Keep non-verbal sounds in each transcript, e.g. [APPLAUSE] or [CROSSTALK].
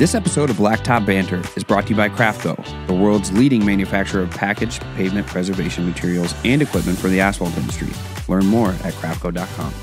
This episode of Blacktop Banter is brought to you by Crafco, the world's leading manufacturer of packaged pavement preservation materials and equipment for the asphalt industry. Learn more at crafco.com.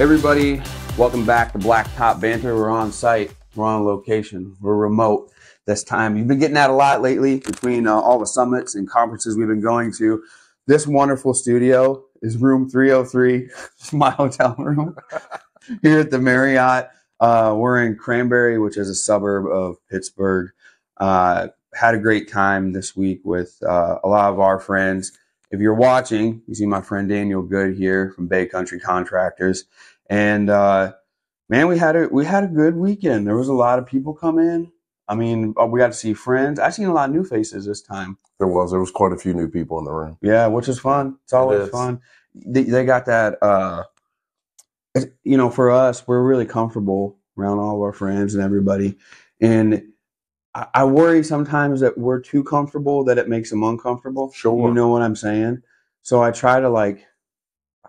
Everybody, welcome back to Blacktop Banter. We're on site, we're on location, we're remote this time. You've been getting that a lot lately between uh, all the summits and conferences we've been going to. This wonderful studio is room 303, [LAUGHS] my hotel room [LAUGHS] here at the Marriott. Uh, we're in Cranberry, which is a suburb of Pittsburgh. Uh, had a great time this week with uh, a lot of our friends. If you're watching, you see my friend Daniel Good here from Bay Country Contractors, and uh, man, we had a we had a good weekend. There was a lot of people come in. I mean, uh, we got to see friends. I seen a lot of new faces this time. There was. There was quite a few new people in the room. Yeah, which is fun. It's always is. fun. They, they got that. Uh, you know, for us, we're really comfortable around all of our friends and everybody, and I, I worry sometimes that we're too comfortable that it makes them uncomfortable. Sure. You know what I'm saying? So I try to like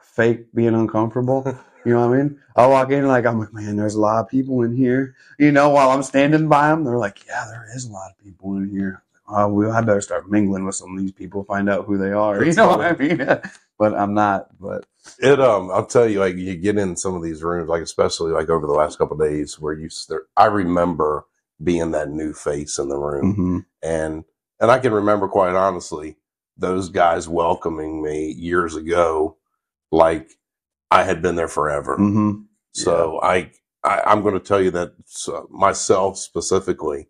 fake being uncomfortable. [LAUGHS] You know what I mean? I walk in like I'm like, man, there's a lot of people in here. You know, while I'm standing by them, they're like, yeah, there is a lot of people in here. Oh, well, I better start mingling with some of these people, find out who they are. [LAUGHS] You know what I mean? but I'm not. But It um, I'll tell you, like you get in some of these rooms, like especially like over the last couple of days, where you, there, I remember being that new face in the room, mhm. and and I can remember quite honestly those guys welcoming me years ago, like I had been there forever. Mhm. So I, I I'm going to tell you that myself specifically,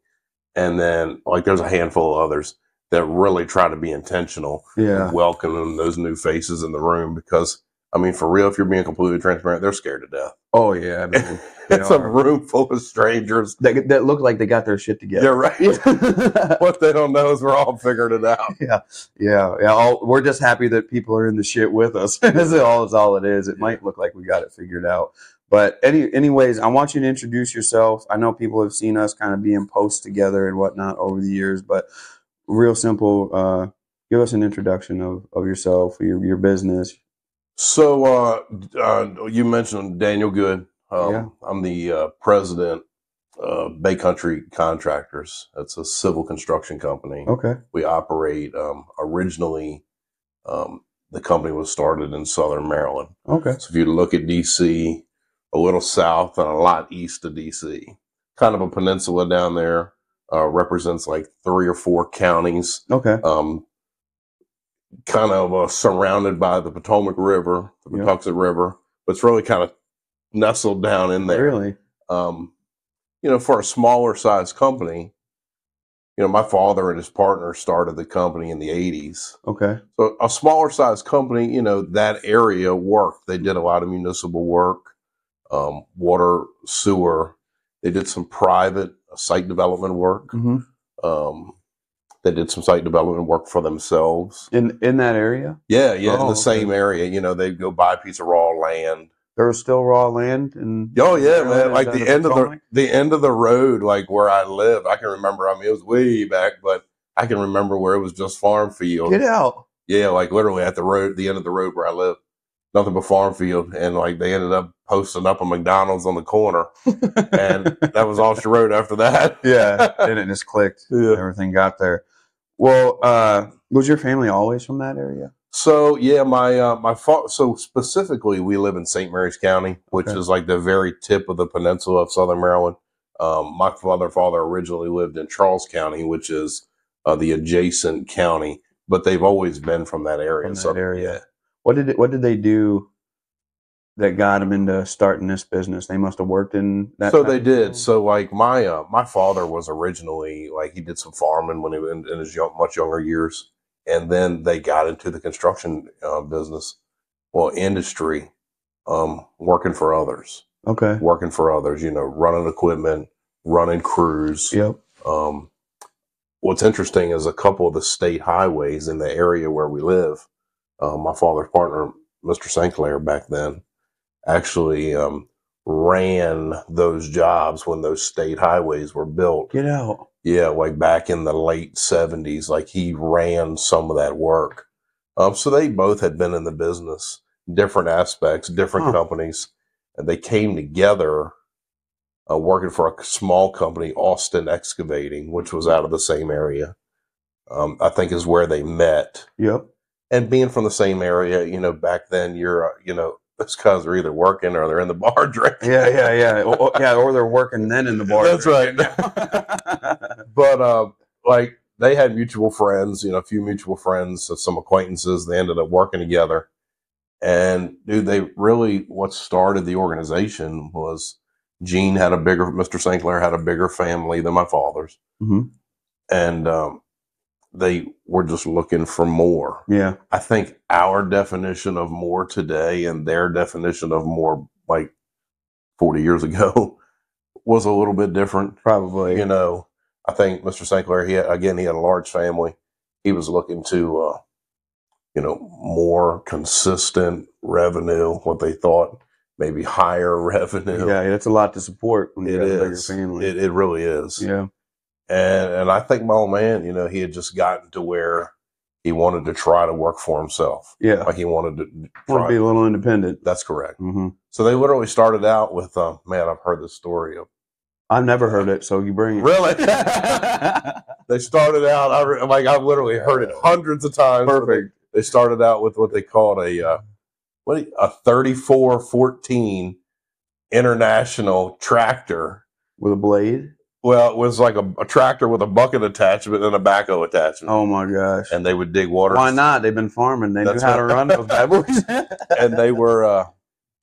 and then like there's a handful of others that really try to be intentional yeah, welcoming those new faces in the room because I mean, for real, if you're being completely transparent, they're scared to death. oh yeah, I mean, [LAUGHS] it's a room full of strangers. that, that look like they got their shit together. You're right. [LAUGHS] what they don't know is we're all figured it out. yeah, yeah, yeah. All, we're just happy that people are in the shit with us. [LAUGHS] That's all. That's all it is. It might look like we got it figured out, but any, anyways, I want you to introduce yourself. I know people have seen us kind of be in posts together and whatnot over the years, but real simple. Uh, give us an introduction of, of yourself, your your business. So uh, uh, you mentioned Daniel Good. Um, Yeah. I'm the uh, president of Bay Country Contractors. It's a civil construction company. Okay. We operate um, originally. Um, the company was started in Southern Maryland. Okay. So if you look at DC, a little south and a lot east of DC, kind of a peninsula down there, uh, represents like three or four counties, Okay. um, kind of uh, surrounded by the Potomac River, the Yeah. Patuxent River, but it's really kind of nestled down in there. Really. Um, you know, for a smaller size company, you know, my father and his partner started the company in the 80s. Okay. So a smaller size company, you know, that area worked. They did a lot of municipal work, um, water, sewer. They did some private site development work. hmm Um, they did some site development work for themselves. In in that area, Yeah, yeah, in Oh, the okay. same area. You know, they'd go buy a piece of raw land. there was still raw land and. Oh yeah, man! Like the end of the the end of the road, like where I live. I can remember. I mean, it was way back, but I can remember where it was just farm field. Get out. Yeah, like literally at the road, the end of the road where I live, nothing but farm field, and like they ended up posting up a McDonald's on the corner, and [LAUGHS] that was all she wrote after that. yeah, [LAUGHS] and it just clicked. Yeah. Everything got there. Well, uh, was your family always from that area? So yeah, my uh, my fa- so specifically, we live in St. Mary's County, which Okay. is like the very tip of the peninsula of Southern Maryland. Um, my father father originally lived in Charles County, which is uh, the adjacent county, but they've always been from that area. From that so, area. What did it, what did they do that got them into starting this business? They must have worked in that. so they did. So like my uh, my father was originally like he did some farming when he was in, in his young, much younger years, and then they got into the construction uh, business, well industry, um, working for others, Okay. working for others. You know, running equipment, running crews. Yep. Um, what's interesting is a couple of the state highways in the area where we live. Uh, my father's partner, Mr. St. Clair, back then, actually um, ran those jobs when those state highways were built. Get out. Yeah, like back in the late seventies, like he ran some of that work. Um, so they both had been in the business, different aspects, different Huh. companies, and they came together uh, working for a small company, Austin Excavating, which was out of the same area. Um, I think is where they met. Yep. And being from the same area, you know, back then you're, uh, you know, those guys are either working or they're in the bar [LAUGHS] drinking. Yeah, yeah, yeah. Yeah, or they're working then in the bar. That's right. [LAUGHS] but um, like they had mutual friends, you know, a few mutual friends, so some acquaintances. They ended up working together, and dude, they really what started the organization was Gene had a bigger, Mr. St. Clair had a bigger family than my father's, Mhm. and um, they were just looking for more. yeah, I think our definition of more today and their definition of more like 40 years ago [LAUGHS] was a little bit different probably. you know, I think Mr. St. Clair, he had, again, he had a large family. He was looking to, uh, you know, more consistent revenue, what they thought maybe higher [LAUGHS] revenue. yeah, that's a lot to support when you It got a bigger family. It, it really is. yeah, And, and I think my old man, you know, he had just gotten to where he wanted to try to work for himself. yeah. Like he wanted to to be a little independent. That's correct. hmm So they literally started out with, uh, man, I've heard this story of I've never heard it, so you bring it. Really? [LAUGHS] [LAUGHS] they started out. I re- like I've literally heard it hundreds of times. but they- Perfect. They started out with what they called a uh, what a thirty four fourteen international tractor. With a blade. Well, it was like a, a tractor with a bucket attachment and a backhoe attachment, Oh my gosh. and they would dig water. Why not? They've been farming. They That's knew how to run those bad boys. [LAUGHS] [LAUGHS] And they were uh,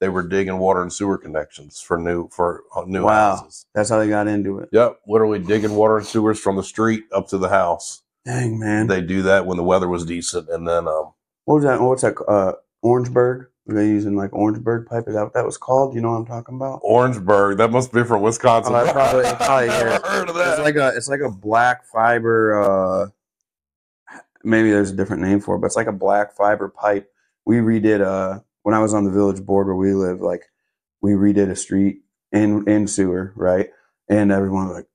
they were digging water and sewer connections for new for uh, new Wow. houses. That's how they got into it. Yep, literally digging water and sewers from the street up to the house. Dang man. They do that when the weather was decent, and then um, what was that? What's that? Uh, Orangeburg. Were they using like Orangeburg pipe? Is that what that was called? You know what I'm talking about? Orangeburg. That must be from Wisconsin. Oh, I probably- probably [LAUGHS] Never heard- of It's that. like a it's like a black fiber. uh Maybe there's a different name for it, but it's like a black fiber pipe. We redid uh when I was on the village board where we live. Like we redid a street in in sewer, right? And everyone was like,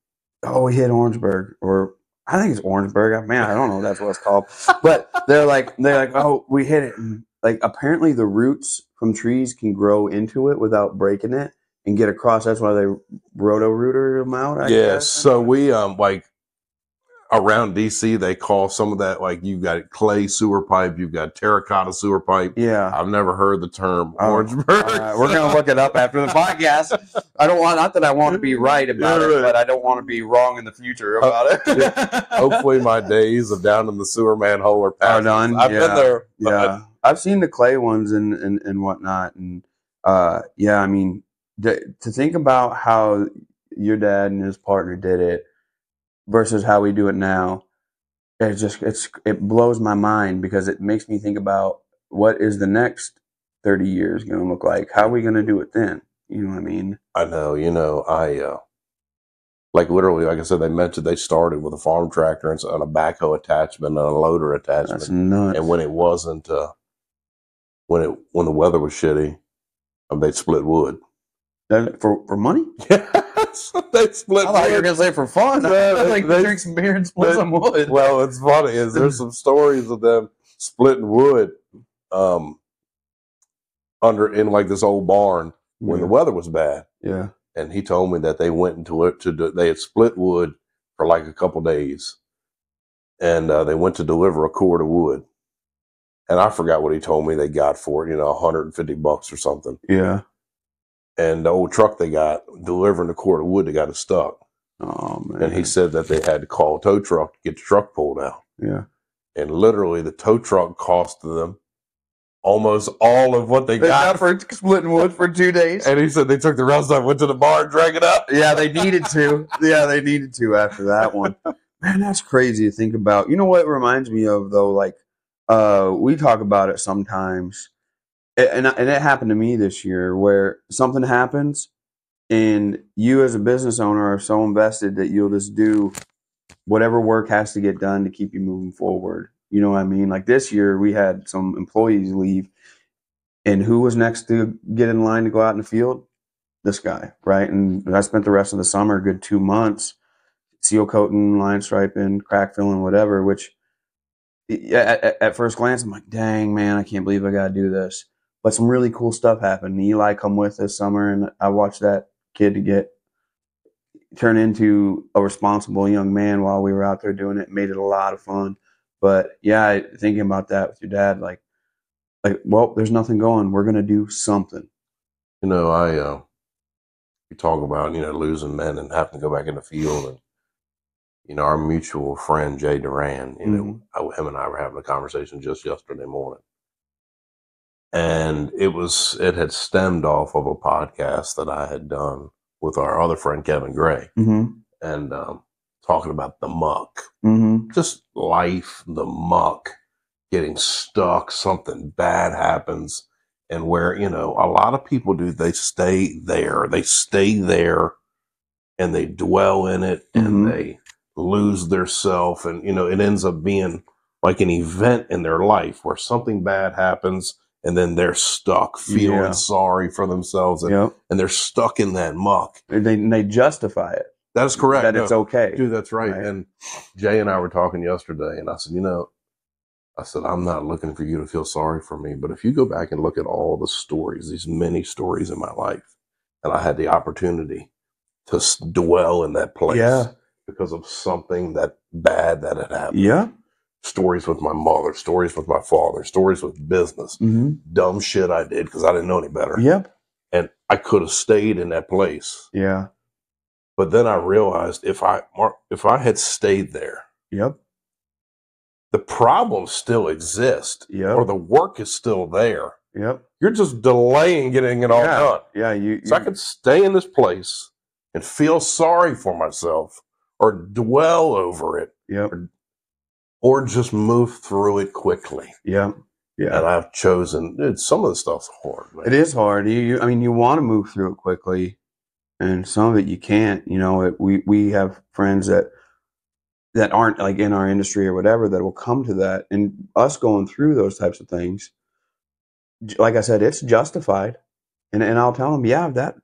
"Oh, we hit Orangeburg," or I think it's Orangeburg. Man, I don't know. if That's what it's called. But they're like they're like, "Oh, we hit it." And like apparently the roots from trees can grow into it without breaking it and get across. That's why they roto rooter them out. I yes. guess. So we um like around DC, they call some of that like you've got clay sewer pipe, you've got terracotta sewer pipe. Yeah. I've never heard the term Oh, Orangeburg. Right, we're gonna look it up after the [LAUGHS] podcast. I don't want not that I want to be right about Yeah, it, right. but I don't want to be wrong in the future about it. Hopefully, my days of down in the sewer manhole are past. done, I've yeah. been there. yeah, I've seen the clay ones and and, and whatnot, and uh, yeah, I mean, th- to think about how your dad and his partner did it versus how we do it now, it just it's it blows my mind because it makes me think about what is the next thirty years going to look like? How are we going to do it then? You know what I mean? I know, you know, I uh like literally, like I said, they mentioned they started with a farm tractor and, a backhoe attachment and a loader attachment. That's nuts. and when it wasn't, uh when it when the weather was shitty, um, they'd split wood. For for money? [LAUGHS] [LAUGHS] They split I thought you were gonna say for fun. [LAUGHS] I was they- they- drink some beer and split they- some wood. Well, it's funny is there's [LAUGHS] some stories of them splitting wood um under in like this old barn when the weather was bad. yeah. and he told me that they went into it to do, they had split wood for like a couple days and uh, they went to deliver a cord of wood and i forgot what he told me they got for it you know 150 bucks or something Yeah. And the old truck they got delivering the cord of wood they got it stuck Oh man. and he said that they had to call a tow truck to get the truck pulled out Yeah. and literally the tow truck cost them almost all of what they, They got got for splitting wood for two days. and he said they took the rest of it went to the bar and drank it up Yeah, they needed to. Yeah, they needed to after that one. Man, that's crazy to think about. You know what it reminds me of though? Like, uh, we talk about it sometimes, And and it happened to me this year where something happens, and you as a business owner are so invested that you'll just do whatever work has to get done to keep you moving forward. You know what I mean? Like this year, we had some employees leave, and who was next to get in line to go out in the field? This guy, right? And I spent the rest of the summer, good two months, seal coating, line striping, crack filling, whatever. Which, at- at first glance, I'm like, dang man, I can't believe I got to do this. But some really cool stuff happened. Eli come with this summer, and I watched that kid to get turn into a responsible young man while we were out there doing it. Made it a lot of fun. But yeah, thinking about that with your dad, like, like, well, there's nothing going. We're gonna do something. You know, I uh, you talk about you know losing men and having to go back in the field, and you know our mutual friend Jay Duran. You know, I- him and I were having a conversation just yesterday morning, and it was it had stemmed off of a podcast that I had done with our other friend Kevin Gray, Mm-hmm. and um, talking about the muck, Mm-hmm. just life, the muck, getting stuck, something bad happens, and where, you know, a lot of people do, they stay there, they stay there and they dwell in it and Mhm. they lose their self. And, you know, it ends up being like an event in their life where something bad happens and then they're stuck feeling Yeah. sorry for themselves and, Yep. and they're stuck in that muck. They they justify it. That is correct. That No. it's okay. Dude, that's right. Right. And Jay and I were talking yesterday, and I said, you know, I said, I'm not looking for you to feel sorry for me, but if you go back and look at all the stories, these many stories in my life, and I had the opportunity to dwell in that place Yeah. because of something that bad that had happened. Yeah. Stories with my mother, stories with my father, stories with business, Mm-hmm. dumb shit I did because I didn't know any better. Yep. And I could have stayed in that place. Yeah. But then I realized if I, if I had stayed there, Yep. the problems still exist Yep. or the work is still there. Yep. You're just delaying getting it all yeah. done. Yeah. You. So I could stay in this place and feel sorry for myself or dwell over it Yep. or just move through it quickly. Yeah. Yeah. And I've chosen dude, some of the stuff's hard. Man. It is hard. You, you I mean, you want to move through it quickly, and some of it you can't. You know, it, we we have friends that that aren't like in our industry or whatever that will come to that, and us going through those types of things. Like I said, it's justified, and and I'll tell them, yeah, that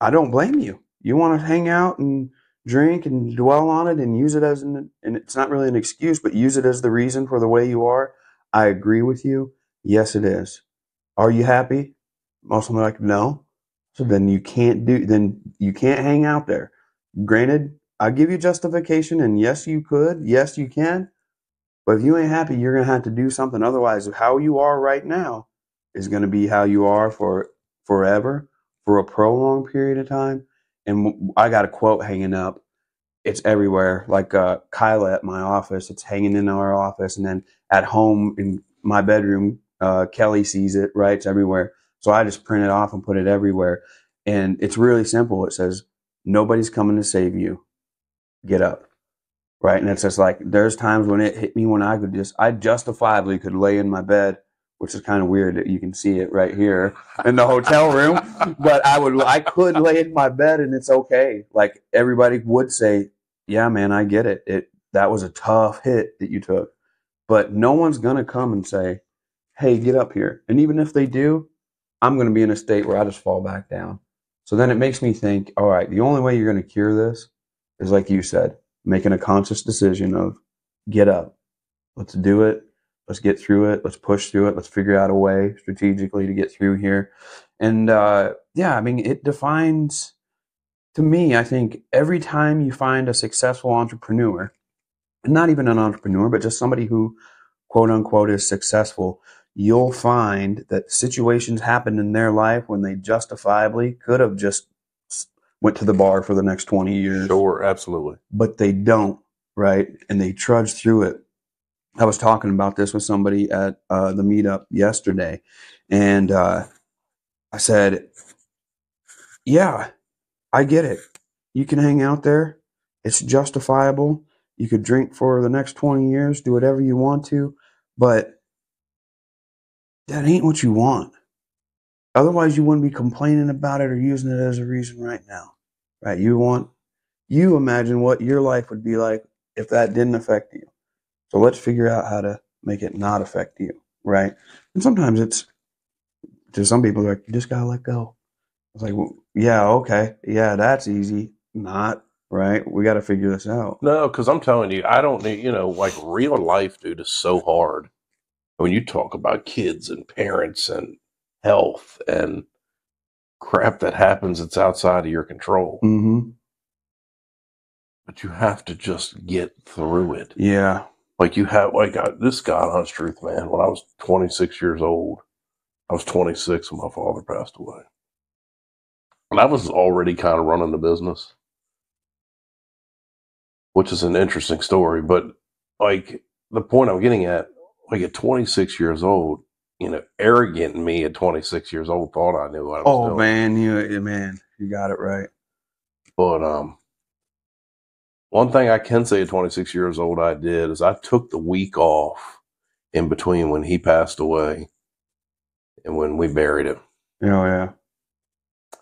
I don't blame you. You want to hang out and drink and dwell on it and use it as an and it's not really an excuse, but use it as the reason for the way you are. I agree with you. Yes, it is. Are you happy? Most of them are like, no. So then you can't do, then you can't hang out there. Granted, I give you justification, and yes, you could. Yes, you can. But if you ain't happy, you're going to have to do something. Otherwise, how you are right now is going to be how you are for forever, for a prolonged period of time. And I got a quote hanging up. It's everywhere. Like uh, Kyla at my office, it's hanging in our office. And then at home in my bedroom, uh, Kelly sees it, right? It's everywhere. So I just print it off and put it everywhere. And it's really simple. It says, Nobody's coming to save you. Get up. Right. And it's just like, there's times when it hit me when I could just, I justifiably could lay in my bed, which is kind of weird that you can see it right here in the hotel room. But I would, I could lay in my bed and it's okay. Like everybody would say, yeah, man, I get it. It, that was a tough hit that you took. But no one's to come and say, hey, get up here. And even if they do, I'm to be in a state where I just fall back down. So then it makes me think, all right, the only way you're going to cure this is like you said, making a conscious decision of get up. Let's do it. Let's get through it. Let's push through it. Let's figure out a way strategically to get through here. And uh, yeah, I mean, it defines to me, I think every time you find a successful entrepreneur, and not even an entrepreneur, but just somebody who quote unquote is successful, you'll find that situations happen in their life when they justifiably could have just went to the bar for the next 20 years Sure, absolutely. but they don't, right? And they trudge through it. I was talking about this with somebody at uh, the meetup yesterday, and uh, I said, Yeah, I get it. You can hang out there, it's justifiable. You could drink for the next 20 years, do whatever you want to, but that ain't what you want. Otherwise, you wouldn't be complaining about it or using it as a reason right now, right? You want you imagine what your life would be like if that didn't affect you. So let's figure out how to make it not affect you, right? And sometimes it's to some people like you just gotta let go. It's like, well, yeah, okay, yeah, that's easy. Not right. We got to figure this out. No, because I'm telling you, I don't need, you know, like real life, dude, is so hard. When you talk about kids and parents and health and crap that happens that's outside of your control, Mm-hmm. but you have to just get through it. Yeah. Like you have, like I, this God honest truth, man. When I was 26 years old, I was 26 when my father passed away. And I was already kind of running the business, which is an interesting story. But like the point I'm getting at, like at 26 years old, you know, arrogant me at 26 years old thought I knew what I was Oh doing. man, you man, you got it right. But um, one thing I can say at 26 years old I did is I took the week off in between when he passed away and when we buried him. Oh yeah.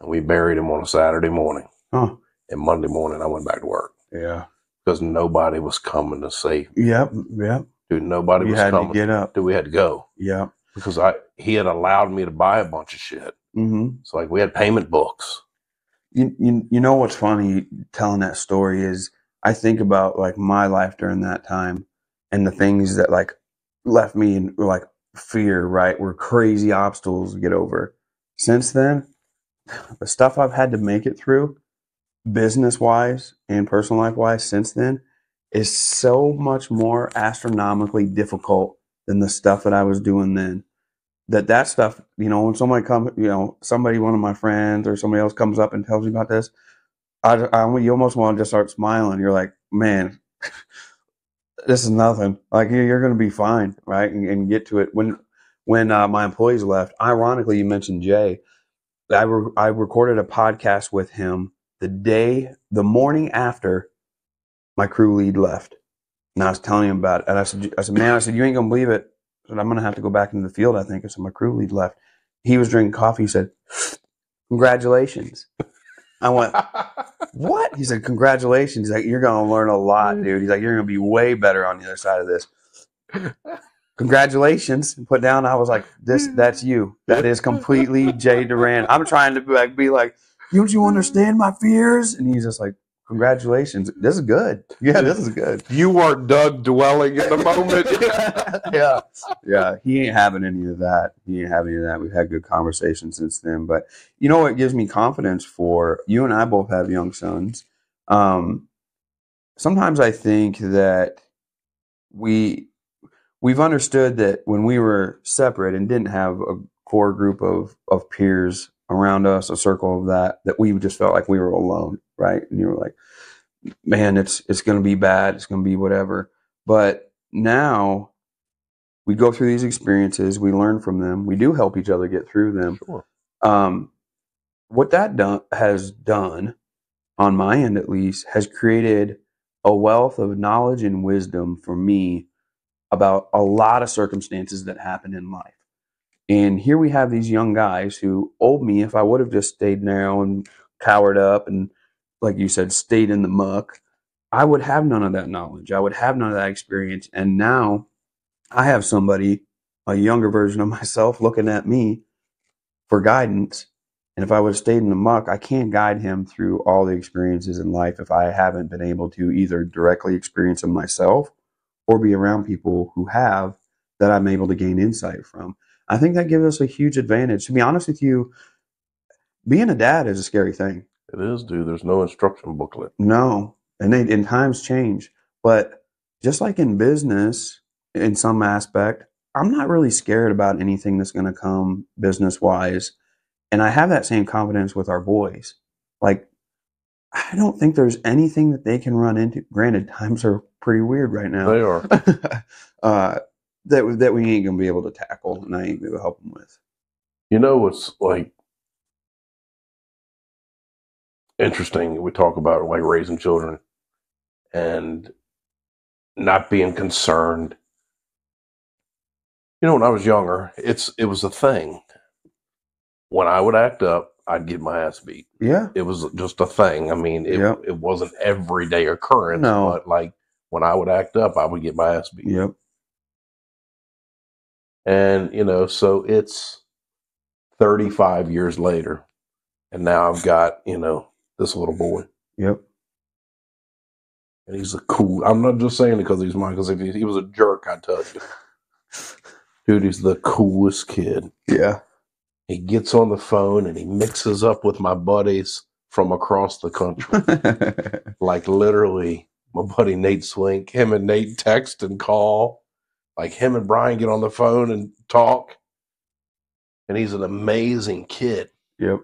And we buried him on a Saturday morning. Huh. And Monday morning I went back to work Yeah. because nobody was coming to save. Yep. Yep. Dude, nobody You was had coming. to get up. Dude, we had to go Yeah. because I he had allowed me to buy a bunch of shit. Mm-hmm. It's like we had payment books. You, you you know what's funny telling that story is I think about like my life during that time and the things that like left me in like fear, right? Were crazy obstacles to get over. Since then, the stuff I've had to make it through, business wise and personal life wise, since then, is so much more astronomically difficult than the stuff that I was doing then. That that stuff, you know, when somebody comes, you know, somebody, one of my friends or somebody else comes up and tells me about this, I, I you almost want to just start smiling. You're like, man, [LAUGHS] this is nothing. Like you're, going to be fine, right? And, and get to it. When when uh, my employees left, ironically, you mentioned Jay. I re- I recorded a podcast with him the day, the morning after my crew lead left, and I was telling him about it. And I said, I said, man, I said, you ain't gonna believe it. I said, I'm gonna have to go back into the field. I think. I said, my crew lead left. He was drinking coffee. He said, congratulations. I went, [LAUGHS] what? He said, congratulations. He's like, you're going to learn a lot, mm. dude. He's like, you're going to be way better on the other side of this. Congratulations. And put down, I was like, this, mm. that's you. That is completely Jay Duran. I'm trying to be like, be like, don't you understand my fears? And he's just like, congratulations. This is good. [LAUGHS] Yeah, this is good. You weren't done dwelling in the moment. [LAUGHS] yeah. Yeah. He ain't having any of that. He ain't having any of that. We've had good conversations since then. But you know what gives me confidence for you and I both have young sons. Um, sometimes I think that we we've understood that when we were separate and didn't have a core group of of peers around us, a circle of that, that we just felt like we were alone, right? And you were like, man, it's it's going to be bad, it's going to be whatever. But now we go through these experiences, we learn from them, we do help each other get through them. Sure. Um, what that done, has done, on my end at least, has created a wealth of knowledge and wisdom for me about a lot of circumstances that happen in life. And here we have these young guys who old me, if I would have just stayed narrow and cowered up and, like you said, stayed in the muck, I would have none of that knowledge. I would have none of that experience. And now I have somebody, a younger version of [LAUGHS] myself, looking at me for guidance. And if I would have stayed in the muck, I can't guide him through all the experiences in life if I haven't been able to either directly experience them myself or be around people who have that I'm able to gain insight from. I think that gives us a huge advantage. To be honest with you, being a dad is a scary thing. It is, dude. There's no instruction booklet. No, and they and times change. But just like in business, in some aspect, I'm not really scared about anything that's going to come business wise, and I have that same confidence with our boys. Like, I don't think there's anything that they can run into. Granted, times are pretty weird right now. They are. [LAUGHS] uh, that that we ain't gonna be able to tackle, and I ain't gonna help them with. You know what's like interesting? We talk about like raising children and not being concerned. You know, when I was younger, it's it was a thing. When I would act up, I'd get my ass beat. Yeah, It was just a thing. I mean, it Yep. it wasn't everyday occurrence, No. but like when I would act up, I would get my ass beat. yep, And, you know, so it's 35 years later. And now I've got, you know, this little boy. yep. And he's a cool, I'm not just saying it because he's mine, because if he, he was a jerk, I'd tell you. [LAUGHS] Dude, he's the coolest kid. Yeah, He gets on the phone and he mixes up with my buddies from across the country. [LAUGHS] like literally, my buddy Nate Swink, him and Nate text and call. Like him and Brian get on the phone and talk. And he's an amazing kid. yep.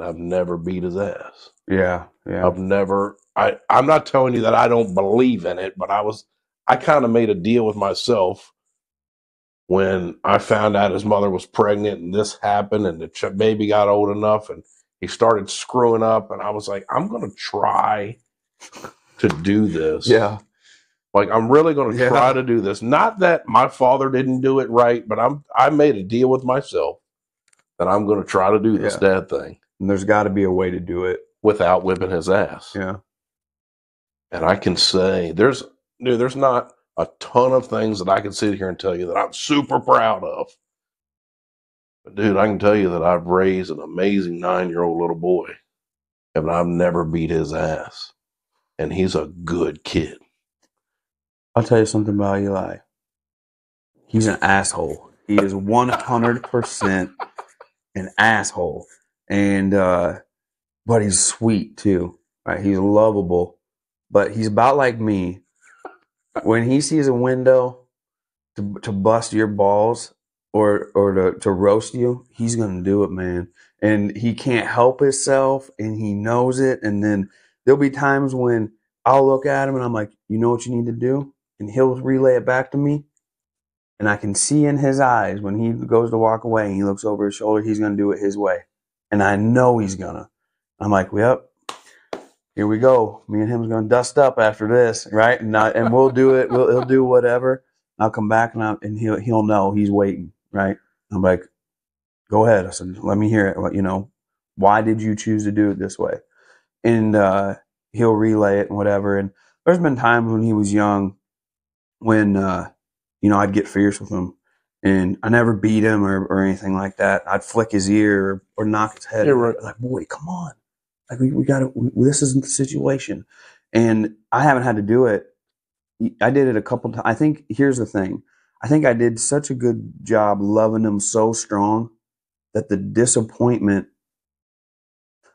And I've never beat his ass. Yeah. Yeah. I've never I I'm not telling you that I don't believe in it, but I was I kind of made a deal with myself when I found out his mother was pregnant and this happened and the ch- baby got old enough and he started screwing up and I was like I'm going to try to do this. Yeah. Like I'm really going to Yeah. try to do this. Not that my father didn't do it right, but I'm I made a deal with myself that I'm going to try to do this Yeah. dad thing And there's got to be a way to do it. without whipping his ass. Yeah. And I can say there's dude, there's not a ton of things that I can sit here and tell you that I'm super proud of. But dude, I can tell you that I've raised an amazing nine year old little boy. And I've never beat his ass. And he's a good kid. I'll tell you something about Eli. He's an asshole. He is 100% an asshole. And, uh, but he's sweet too. Right? He's lovable. But he's about like me. When he sees a window to, to bust your balls or, or to, to roast you, he's to do it, man. And he can't help himself and he knows it. And then there'll be times when I'll look at him and I'm like, you know what you need to do? and he'll relay it back to me. And I can see in his eyes when he goes to walk away and he looks over his shoulder, he's to do it his way. And I know he's to. I'm like, yep, here we go. Me and him's to dust up after this, right? And, I, and we'll do it. We'll, he'll do whatever. I'll come back and, I, and he'll, he'll know he's waiting, right? I'm like, go ahead. I said, let me hear it. You know, why did you choose to do it this way? And uh, he'll relay it and whatever. And there's been times when he was young when uh, you know I'd get fierce with him, and I never beat him or, or anything like that. I'd flick his ear or, or knock his head. Yeah, right. Like, boy, come on! Like we, we got to. This isn't the situation, and I haven't had to do it. I did it a couple times. I think here's the thing. I think I did such a good job loving him so strong that the disappointment,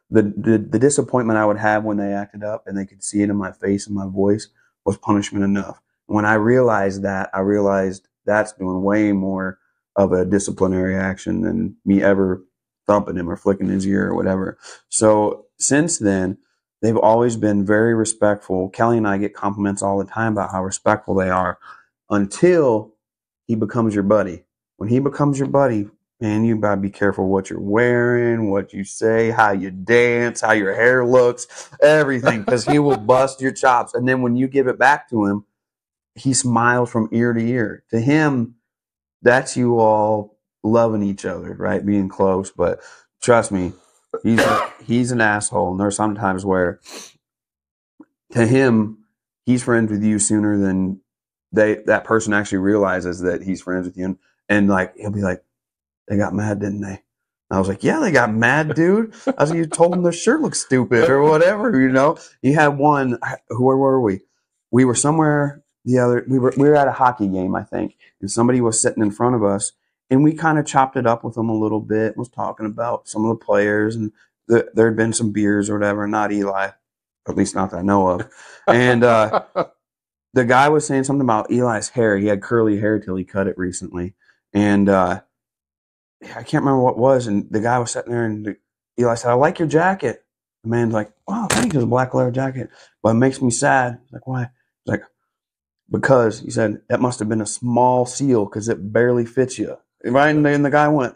the, the the disappointment I would have when they acted up and they could see it in my face and my voice was punishment enough when I realized that, I realized that's doing way more of a disciplinary action than me ever thumping him or flicking his ear or whatever. So since then, they've always been very respectful. Kelly and I get compliments all the time about how respectful they are until he becomes your buddy. When he becomes your buddy, man, you gotta be careful what you're wearing, what you say, how you dance, how your hair looks, everything, because he will [LAUGHS] bust your chops. And then when you give it back to him, he smiles from ear to ear. To him, that's you all loving each other, right? Being close. But trust me, he's he's an asshole. And there's sometimes where to him, he's friends with you sooner than they that person actually realizes that he's friends with you. And, and like he'll be like, They got mad, didn't they? I was like, Yeah, they got mad, dude. I was like, you told them their shirt looked stupid or whatever, you know. You had one where were we? We were somewhere the other we were we were at a hockey game, I think, and somebody was sitting in front of us, and we kind of chopped it up with them a little bit, was talking about some of the players, and the, there had been some beers or whatever. Not Eli, at least not that I know of, and uh, [LAUGHS] the guy was saying something about Eli's hair. He had curly hair till he cut it recently, and uh, I can't remember what it was. And the guy was sitting there, and the, Eli said, "I like your jacket." The man's like, "Wow, thank you, it's a black leather jacket, but it makes me sad." He's like, "Why?" He's like, because he said that must have been a small seal because it barely fits you. Right, and then the guy went,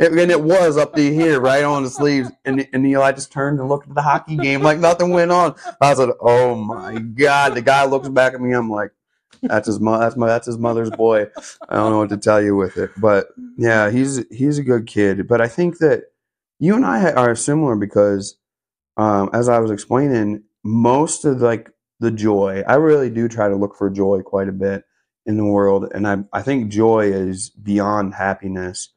it, and it was up to here, right on the sleeves. And and I just turned and looked at the hockey game like nothing went on. I said, "Oh my god!" The guy looks back at me. I'm like, "That's his mo- That's my. That's his mother's boy." I don't know what to tell you with it, but yeah, he's he's a good kid. But I think that you and I are similar because, um, as I was explaining, most of like the joy. I really do try to look for joy quite a bit in the world. And I, I think joy is beyond happiness,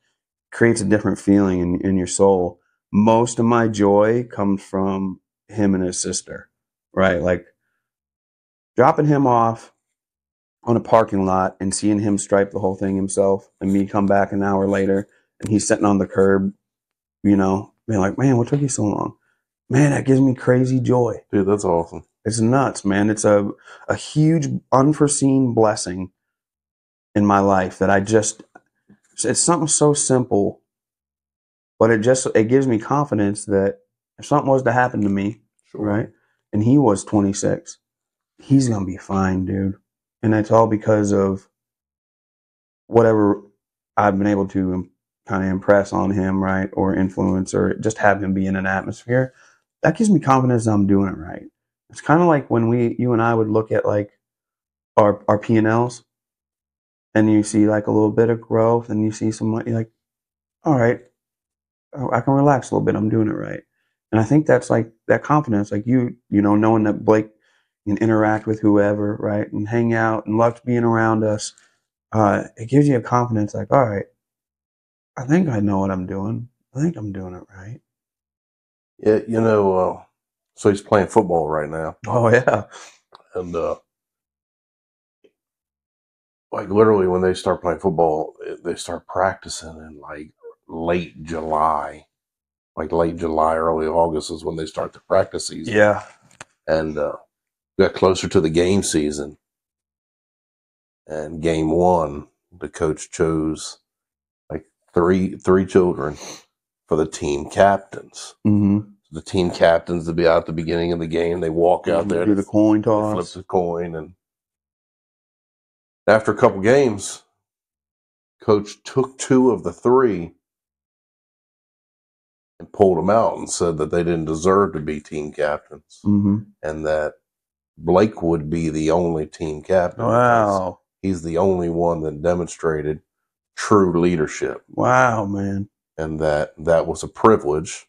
creates a different feeling in, in your soul. Most of my joy comes from him and his sister, right? Like dropping him off on a parking lot and seeing him stripe the whole thing himself and me come back an hour later and he's sitting on the curb, you know, being like, man, what took you so long? Man, that gives me crazy joy. Dude, that's awesome. It's nuts, man. It's a a huge unforeseen blessing in my life that I just it's something so simple, but it just it gives me confidence that if something was to happen to me, Sure. right? And he was 26. He's going to be fine, dude. And it's all because of whatever I've been able to kind of impress on him, right? Or influence or just have him be in an atmosphere. That gives me confidence that I'm doing it right. It's kind of like when we, you and I would look at like our, our P&Ls and you see like a little bit of growth and you see some, you're like, all right, oh, I can relax a little bit. I'm doing it right. And I think that's like that confidence, like you, you know, knowing that Blake can interact with whoever, right, and hang out and loved being around us. Uh, it gives you a confidence, like, all right, I think I know what I'm doing. I think I'm doing it right. Yeah, you know, uh, so he's playing football right now. Oh yeah, And uh like literally when they start playing football, they start practicing in like late July. Like late July, early August is when they start the practice season. yeah, and uh, got closer to the game season. And game one, the coach chose like three three children for the team captains. hmm The team captains to be out at the beginning of the game. They walk out there, do the coin toss, flip the coin, and after a couple games, coach took two of the three and pulled them out and said that they didn't deserve to be team captains. hmm and that Blake would be the only team captain. Wow, He's the only one that demonstrated true leadership wow, man. and that that was a privilege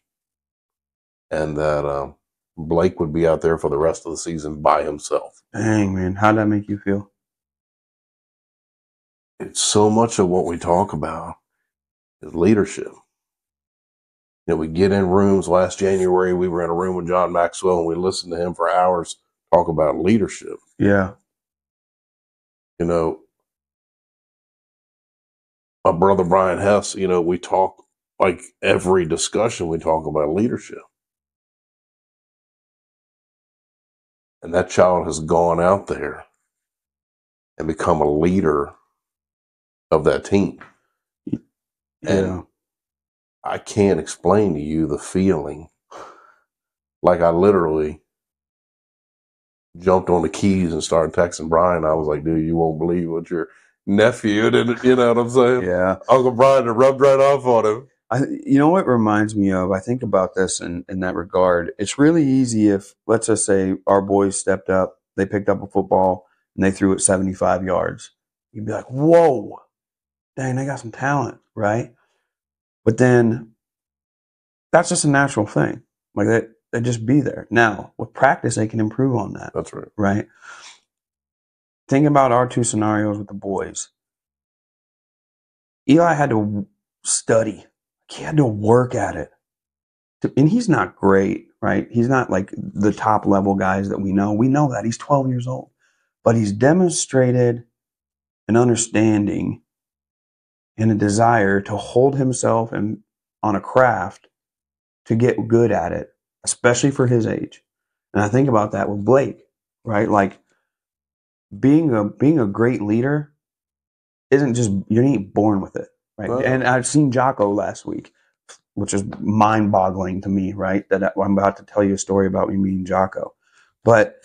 and that um, Blake would be out there for the rest of the season by himself. Dang, man, how'd that make you feel? It's so much of what we talk about is leadership. You know, we get in rooms last January, we were in a room with John Maxwell and we listened to him for hours talk about leadership. Yeah, you know, my brother Brian Hess, you know, we talk like every discussion we talk about leadership. And that child has gone out there and become a leader of that team. yeah, And I can't explain to you the feeling. Like I literally jumped on the keys and started texting Brian. I was like, dude, you won't believe what your nephew did. You know what I'm saying? yeah. Uncle Brian rubbed right off on him. I, you know what it reminds me of? I think about this in, in that regard. It's really easy if, let's just say, our boys stepped up, they picked up a football, and they threw it 75 yards. You'd be like, whoa, dang, they got some talent, right? But then that's just a natural thing. Like that, they just be there. Now, with practice, they can improve on that That's right. right? Think about our two scenarios with the boys. Eli had to study. He had to work at it. And he's not great, right? He's not like the top level guys that we know. We know that. He's 12 years old. But he's demonstrated an understanding and a desire to hold himself and on a craft to get good at it, especially for his age. And I think about that with Blake, right? Like being a being a great leader isn't just you ain't born with it, right? Right. And I've seen Jocko last week, which is mind boggling to me, right? That I'm about to tell you a story about me meeting Jocko, but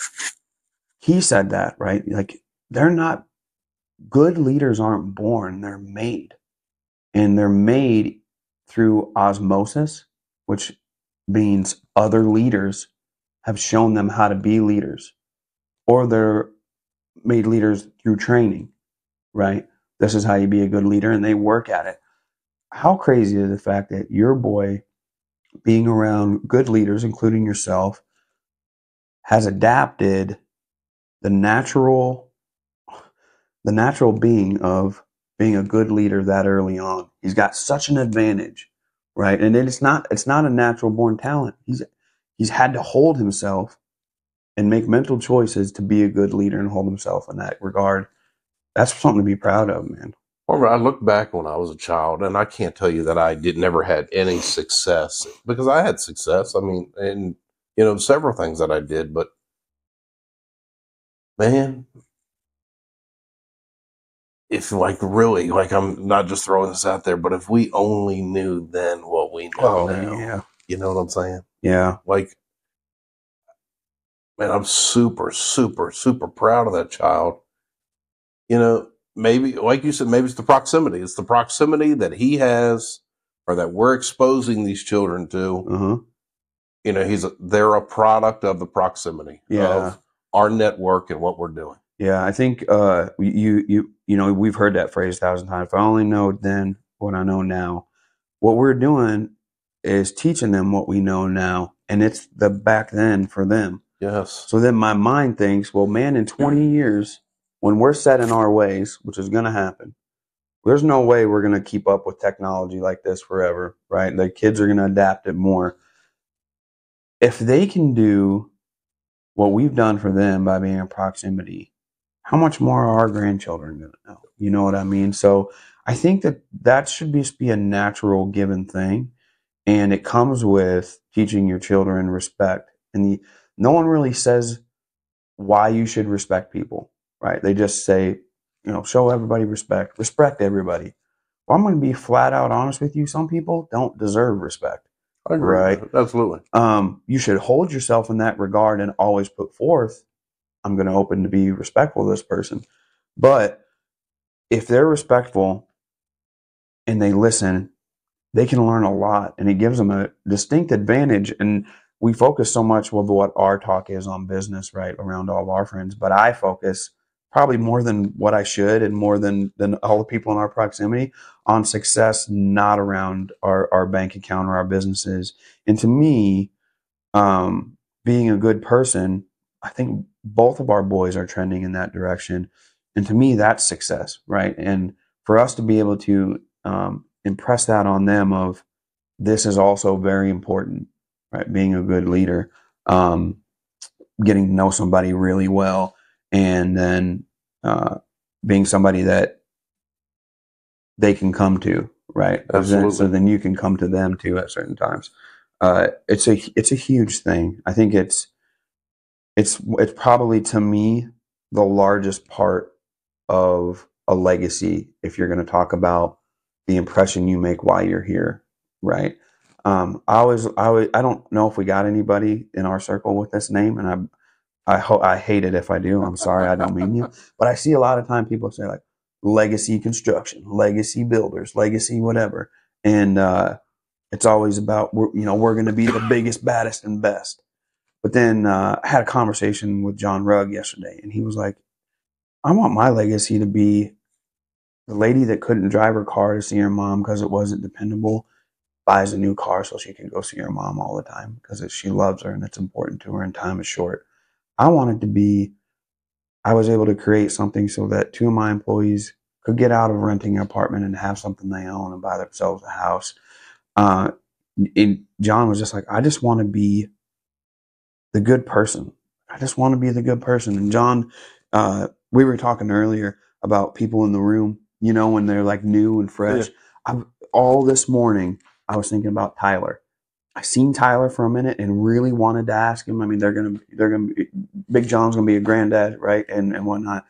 he said that right, like they're not good leaders aren't born; they're made, and they're made through osmosis, which means other leaders have shown them how to be leaders, or they're made leaders through training, right? This is how you be a good leader, and they work at it. How crazy is the fact that your boy, being around good leaders, including yourself, has adapted the natural, the natural being of being a good leader that early on. He's got such an advantage, right? And it's not it's not a natural born talent. He's he's had to hold himself and make mental choices to be a good leader and hold himself in that regard. That's something to be proud of, man. Or I look back when I was a child, and I can't tell you that I did never had any success because I had success. I mean, and you know, several things that I did, but man, if like really, like I'm not just throwing this out there, but if we only knew then what we know oh, now, yeah, you know what I'm saying? yeah, Like, man, I'm super, super, super proud of that child. You know, maybe, like you said, maybe it's the proximity. It's the proximity that he has or that we're exposing these children to. huh, You know, he's a, they're a product of the proximity Yeah. of our network and what we're doing. yeah. I think uh, you you you know we've heard that phrase a thousand times. If I only know then what I know now, what we're doing is teaching them what we know now, and it's the back then for them. Yes. So then my mind thinks, well, man, in 20 years, when we're set in our ways, which is going to happen, there's no way we're going to keep up with technology like this forever, right? The kids are going to adapt it more. If they can do what we've done for them by being in proximity, how much more are our grandchildren going to know? You know what I mean? So I think that that should just be a natural given thing. And it comes with teaching your children respect. And the, no one really says why you should respect people, right? They just say, you know, show everybody respect, respect everybody. Well, I'm going to be flat out honest with you. Some people don't deserve respect. I agree. Right. Absolutely. Um, you should hold yourself in that regard and always put forth, I'm going to open to be respectful of this person. But if they're respectful and they listen, they can learn a lot and it gives them a distinct advantage. And we focus so much with what our talk is on business, right, around all of our friends. But I focus probably more than what I should and more than, than all the people in our proximity on success, not around our, our bank account or our businesses. And to me, um, being a good person, I think both of our boys are trending in that direction. And to me, that's success, right? And for us to be able to um, impress that on them of this is also very important, right? Being a good leader, um, getting to know somebody really well, and then uh, being somebody that they can come to, right? So then- So then you can come to them too at certain times. Uh, it's a it's a huge thing. I think it's it's it's probably to me the largest part of a legacy if you're going to talk about the impression you make while you're here, right? Um, I always, I always, I don't know if we got anybody in our circle with this name, and I, I hope I hate it if I do. I'm sorry, I don't mean you, [LAUGHS] but I see a lot of time people say like legacy construction, legacy builders, legacy whatever, and uh, it's always about we're, you know we're going to be the biggest, baddest, and best. But then uh, I had a conversation with John Rugg yesterday, and he was like, "I want my legacy to be the lady that couldn't drive her car to see her mom because it wasn't dependable." buys a new car so she can go see her mom all the time because she loves her and it's important to her and time is short. I wanted to be, I was able to create something so that two of my employees could get out of renting an apartment and have something they own and buy themselves a house. Uh, and John was just like, I just want to be the good person. I just want to be the good person. And John, uh, we were talking earlier about people in the room, you know, when they're like new and fresh. I, all this morning, I was thinking about Tyler. I seen Tyler for a minute and really wanted to ask him. I mean, they're gonna they're gonna be, Big John's gonna be a granddad, right, and and whatnot.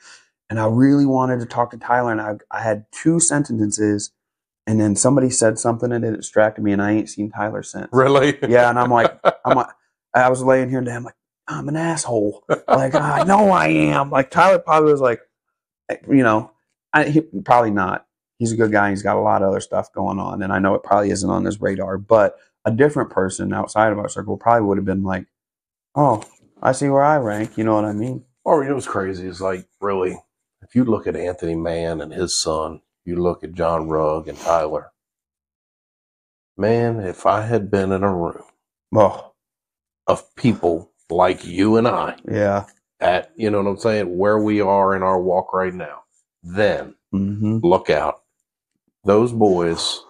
And I really wanted to talk to Tyler, and I I had two sentences, and then somebody said something and it distracted me, and I ain't seen Tyler since. Really? Yeah, and I'm like, [LAUGHS] I'm like, I was laying here and I'm like, I'm an asshole. Like I know I am. Like Tyler probably was like, eh, you know, I, he, probably not. He's a good guy. He's got a lot of other stuff going on, and I know it probably isn't on his radar. But a different person outside of our circle probably would have been like, "Oh, I see where I rank." You know what I mean? Or you know what's crazy is like really, if you look at Anthony Mann and his son, you look at John Rugg and Tyler. Man, if I had been in a room Oh, of people like you and I yeah. at, you know what I'm saying, where we are in our walk right now, then Mm-hmm. look out. Those boys.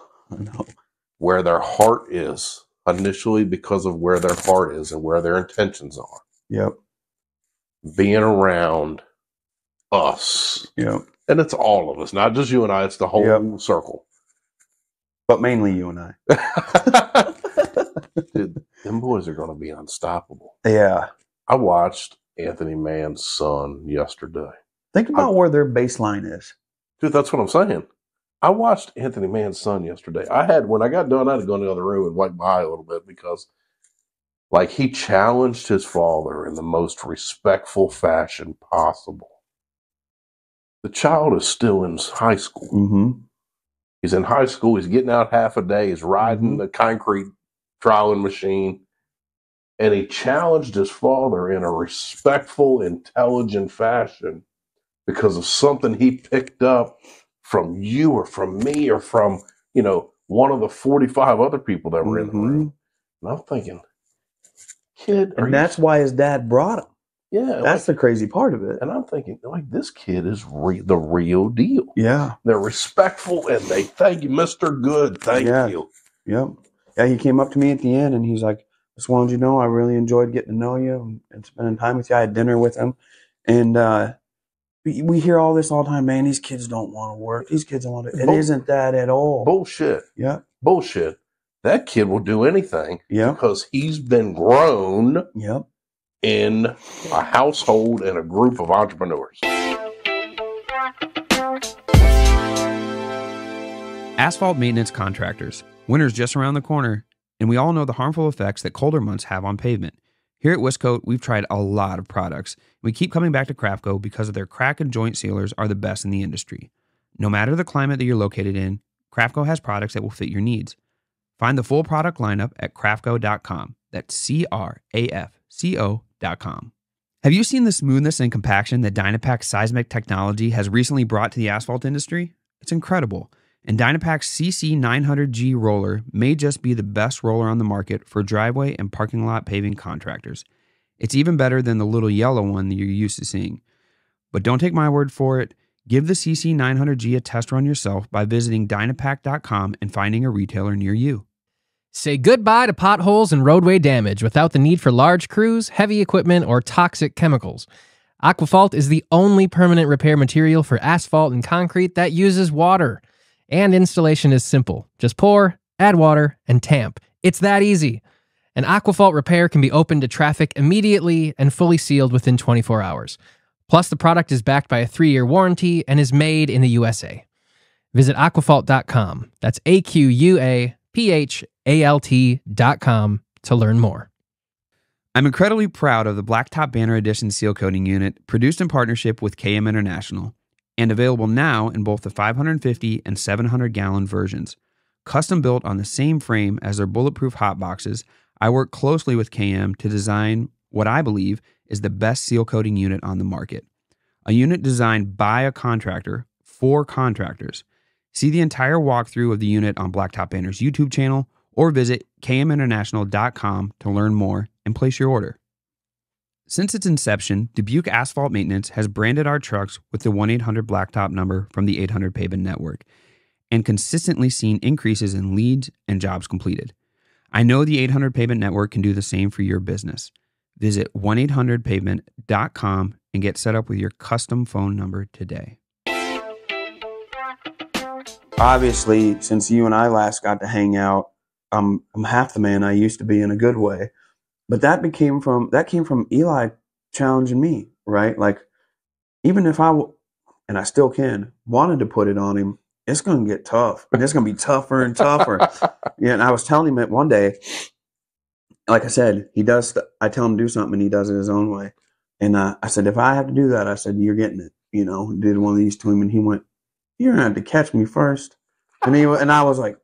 Where their heart is, initially because of where their heart is and where their intentions are, Yep. being around us, Yeah. and it's all of us, not just you and I. It's the whole Yep. circle. But mainly you and I. [LAUGHS] Dude, them boys are going to be unstoppable. Yeah. I watched Anthony Mann's son yesterday. Think about where their baseline is. Dude, that's what I'm saying. I watched Anthony Mann's son yesterday. I had when I got done, I had to go in the other room and wipe my eye a little bit because like he challenged his father in the most respectful fashion possible. The child is still in high school. Mm-hmm. He's in high school. He's getting out half a day. He's riding Mhm. the concrete troweling machine. And he challenged his father in a respectful, intelligent fashion because of something he picked up from you or from me or from, you know, one of the 45 other people that were in the Mhm. room. And I'm thinking, kid, And you- that's why his dad brought him. yeah. That's the crazy part of it. and I'm thinking, like, this kid is re- the real deal. Yeah. They're respectful and they thank you, Mr. Good. Thank Yeah. you. Yep. Yeah, he came up to me at the end and he's like, just wanted you to know I really enjoyed getting to know you and, and spending time with you. I had dinner with him. And uh we, we hear all this all the time, man. These kids don't want to work. These kids don't want to. It Bull- isn't that at all. Bullshit. Yeah. Bullshit. That kid will do anything Yeah. because he's been grown Yep. in a household and a group of entrepreneurs. Asphalt maintenance contractors. Winter's just around the corner, and we all know the harmful effects that colder months have on pavement. Here at Wiscoat, we've tried a lot of products. We keep coming back to Crafco because of their crack and joint sealers are the best in the industry. No matter the climate that you're located in, Crafco has products that will fit your needs. Find the full product lineup at crafco.com. That's C R A F C O.com. Have you seen the smoothness and compaction that Dynapac seismic technology has recently brought to the asphalt industry? It's incredible. And Dynapac's CC900G roller may just be the best roller on the market for driveway and parking lot paving contractors. It's even better than the little yellow one that you're used to seeing. But don't take my word for it. Give the CC900G a test run yourself by visiting Dynapac.com and finding a retailer near you. Say goodbye to potholes and roadway damage without the need for large crews, heavy equipment, or toxic chemicals. Aquaphalt is the only permanent repair material for asphalt and concrete that uses water. And installation is simple. Just pour, add water, and tamp. It's that easy. An Aquaphalt repair can be opened to traffic immediately and fully sealed within 24 hours. Plus, the product is backed by a three year warranty and is made in the USA. Visit aquaphalt.com. That's A Q U A P H A L T.com to learn more. I'm incredibly proud of the Blacktop Banter Edition seal coating unit produced in partnership with KM International and available now in both the 550 and 700 gallon versions. Custom built on the same frame as their bulletproof hot boxes, I work closely with KM to design what I believe is the best seal coating unit on the market. A unit designed by a contractor for contractors. See the entire walkthrough of the unit on Blacktop Banter's YouTube channel or visit kminternational.com to learn more and place your order. Since its inception, Dubuque Asphalt Maintenance has branded our trucks with the 1 800 Blacktop number from the 800 Pavement Network and consistently seen increases in leads and jobs completed. I know the 800 Pavement Network can do the same for your business. Visit 1 800pavement.com and get set up with your custom phone number today. Obviously, since you and I last got to hang out, I'm I'm half the man I used to be in a good way. But that became from that came from Eli challenging me, right? Like even if I w- and I still can wanted to put it on him, it's going to get tough, and it's going to be tougher and tougher. [LAUGHS] Yeah, and I was telling him it one day. Like I said, he does. st- I tell him to do something, and he does it his own way. And uh, I said, if I have to do that, I said, you're getting it. You know, did one of these to him, and he went, "You're gonna have to catch me first. And he and I was like,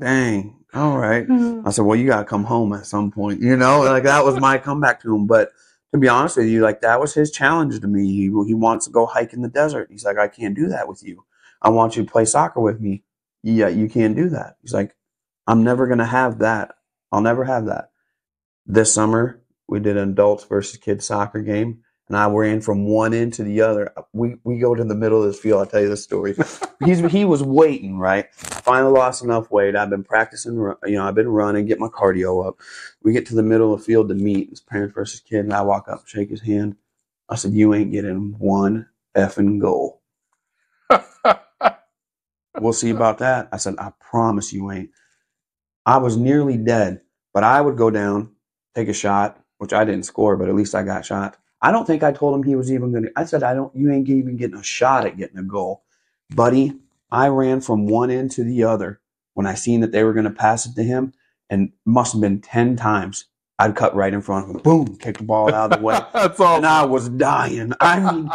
"Dang, all right." Mm-hmm. I said, "Well, you gotta come home at some point." You know, like that was my comeback to him. But to be honest with you, like that was his challenge to me. He, he wants to go hike in the desert. He's like, "I can't do that with you. I want you to play soccer with me." Yeah, you can't do that. He's like, "I'm never gonna have that. I'll never have that." This summer, we did an adults versus kids soccer game, and I were in from one end to the other. We we go to the middle of this field. I'll tell you the story. He's he was waiting, right? Finally lost enough weight. I've been practicing, you know, I've been running, get my cardio up. We get to the middle of the field to meet. It's parents versus kid, and I walk up, shake his hand. I said, You ain't getting one effing goal. [LAUGHS] We'll see about that. I said, I promise you ain't. I was nearly dead, but I would go down, take a shot, which I didn't score, but at least I got shot. I don't think I told him he was even going to. I said, I don't, you ain't even getting a shot at getting a goal. Buddy, I ran from one end to the other when I seen that they were going to pass it to him, and must have been 10 times. I'd cut right in front of him, boom, kick the ball out of the way. [LAUGHS] That's all. And I was dying. I mean,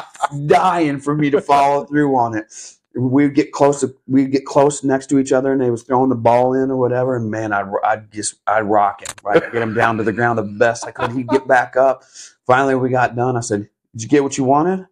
dying for me to follow through on it. We'd get close. To, we'd get close next to each other, and they was throwing the ball in or whatever. And man, I'd, I'd just I'd rock him, right? I'd Get him down to the ground the best I could. He'd get back up. Finally, we got done. I said, "Did you get what you wanted?"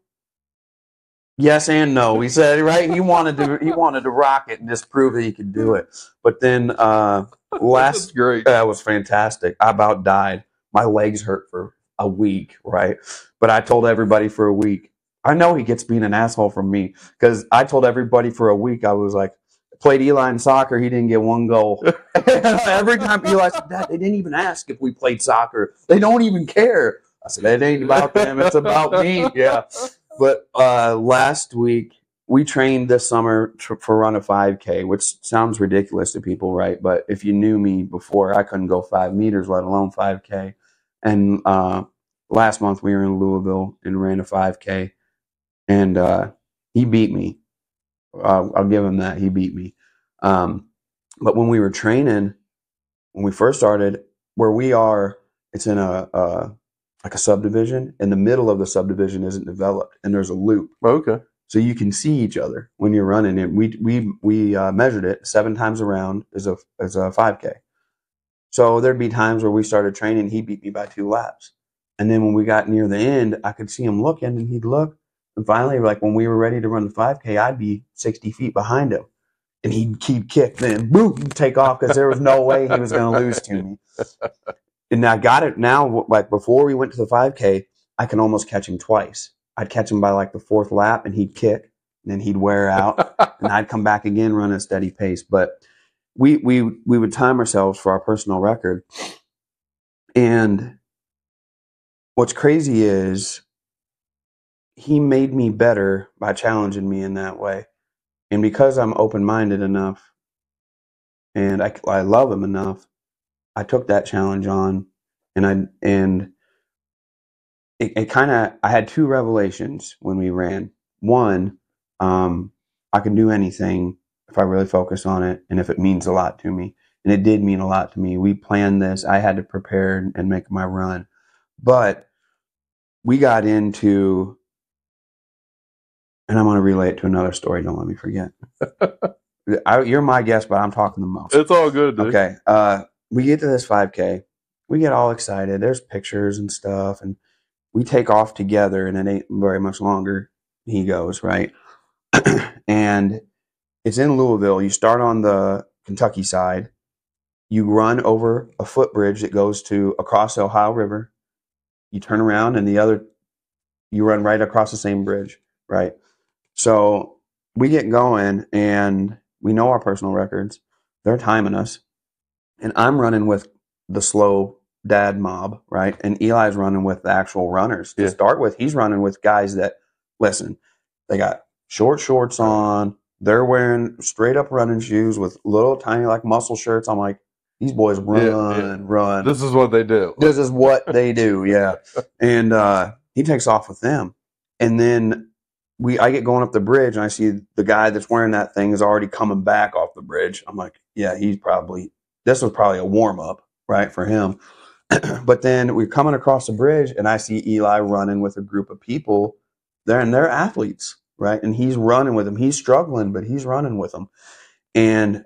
Yes and no. He said, right? He wanted to. He wanted to rock it and just prove that he could do it. But then uh, [LAUGHS] last great. that was fantastic. I about died. My legs hurt for a week, right? But I told everybody for a week. I know he gets being an asshole from me because I told everybody for a week. I was like, played Eli in soccer. He didn't get one goal. [LAUGHS] [LAUGHS] Every time Eli said that, they didn't even ask if we played soccer. They don't even care. I said, it ain't about them. It's about me. [LAUGHS] Yeah. But uh, last week we trained this summer tr- for run a 5K, which sounds ridiculous to people, right? But if you knew me before, I couldn't go five meters, let alone 5K. And uh, last month we were in Louisville and ran a 5K, and uh, he beat me. Uh, I'll give him that. He beat me. Um, but when we were training, when we first started, where we are, it's in a, a like a subdivision, and the middle of the subdivision isn't developed, and there's a loop Okay. so you can see each other when you're running it. We we we uh, measured it seven times around is a is a 5K. So there'd be times where we started training, he beat me by two laps, and then when we got near the end, I could see him looking, and he'd look, and finally, like when we were ready to run the 5K, I'd be 60 feet behind him, and he'd keep kick, then boom, he'd take off because there was no way he was going to lose to me. And I got it now. Like before we went to the 5K, I can almost catch him twice. I'd catch him by like the fourth lap, and he'd kick, and then he'd wear out, [LAUGHS] and I'd come back again, run a steady pace. But we we we would time ourselves for our personal record. And what's crazy is he made me better by challenging me in that way. And because I'm open minded enough and I, I love him enough, I took that challenge on and I and it, it kind of I had two revelations when we ran. One, um, I can do anything if I really focus on it and if it means a lot to me. And it did mean a lot to me. We planned this. I had to prepare and make my run. But we got into and I'm going to relate it to another story. Don't let me forget. [LAUGHS] I, you're my guest, but I'm talking the most. It's all good, dude. Okay. Uh, we get to this 5K. We get all excited. There's pictures and stuff, and we take off together, and it ain't very much longer. He goes right, [CLEARS THROAT] and it's in Louisville. You start on the Kentucky side. You run over a footbridge that goes to across the Ohio River. You turn around, and the other, you run right across the same bridge, right? So we get going, and we know our personal records. They're timing us and I'm running with the slow dad mob, right? And Eli's running with the actual runners to Yeah. start with. He's running with guys that listen, they got short shorts on, they're wearing straight up running shoes with little tiny like muscle shirts. I'm like, these boys run, yeah. run. This is what they do. this is what they do, [LAUGHS] yeah. And uh, he takes off with them, and then we I get going up the bridge, and I see the guy that's wearing that thing is already coming back off the bridge. I'm like, yeah, he's probably this was probably a warm up, right, for him. [CLEARS THROAT] but then we're coming across the bridge, and I see Eli running with a group of people. They're and they're athletes, right? And he's running with them. He's struggling, but he's running with them. And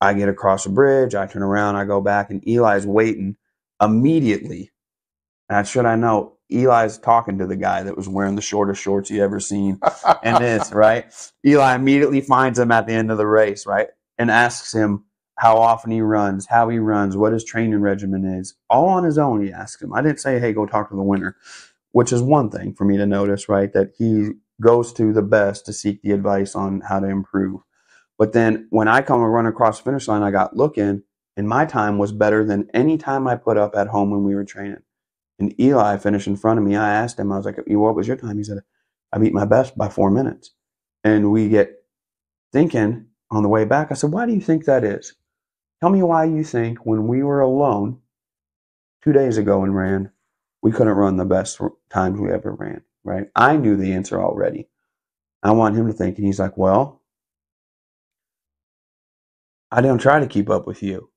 I get across the bridge. I turn around. I go back, and Eli's waiting immediately. And should I know, Eli's talking to the guy that was wearing the shortest shorts you ever seen and this, [LAUGHS] right? Eli immediately finds him at the end of the race, right? And asks him how often he runs, how he runs, what his training regimen is. All on his own, he asked him. I didn't say, hey, go talk to the winner, which is one thing for me to notice, right? That he goes to the best to seek the advice on how to improve. But then when I come and run across the finish line, I got looking, and my time was better than any time I put up at home when we were training. And Eli finished in front of me. I asked him, I was like, what was your time? He said, I beat my best by four minutes. And we get thinking on the way back, I said, why do you think that is? Tell me why you think when we were alone two days ago and ran, we couldn't run the best times we ever ran, right? I knew the answer already. I want him to think, and he's like, well, I didn't try to keep up with you.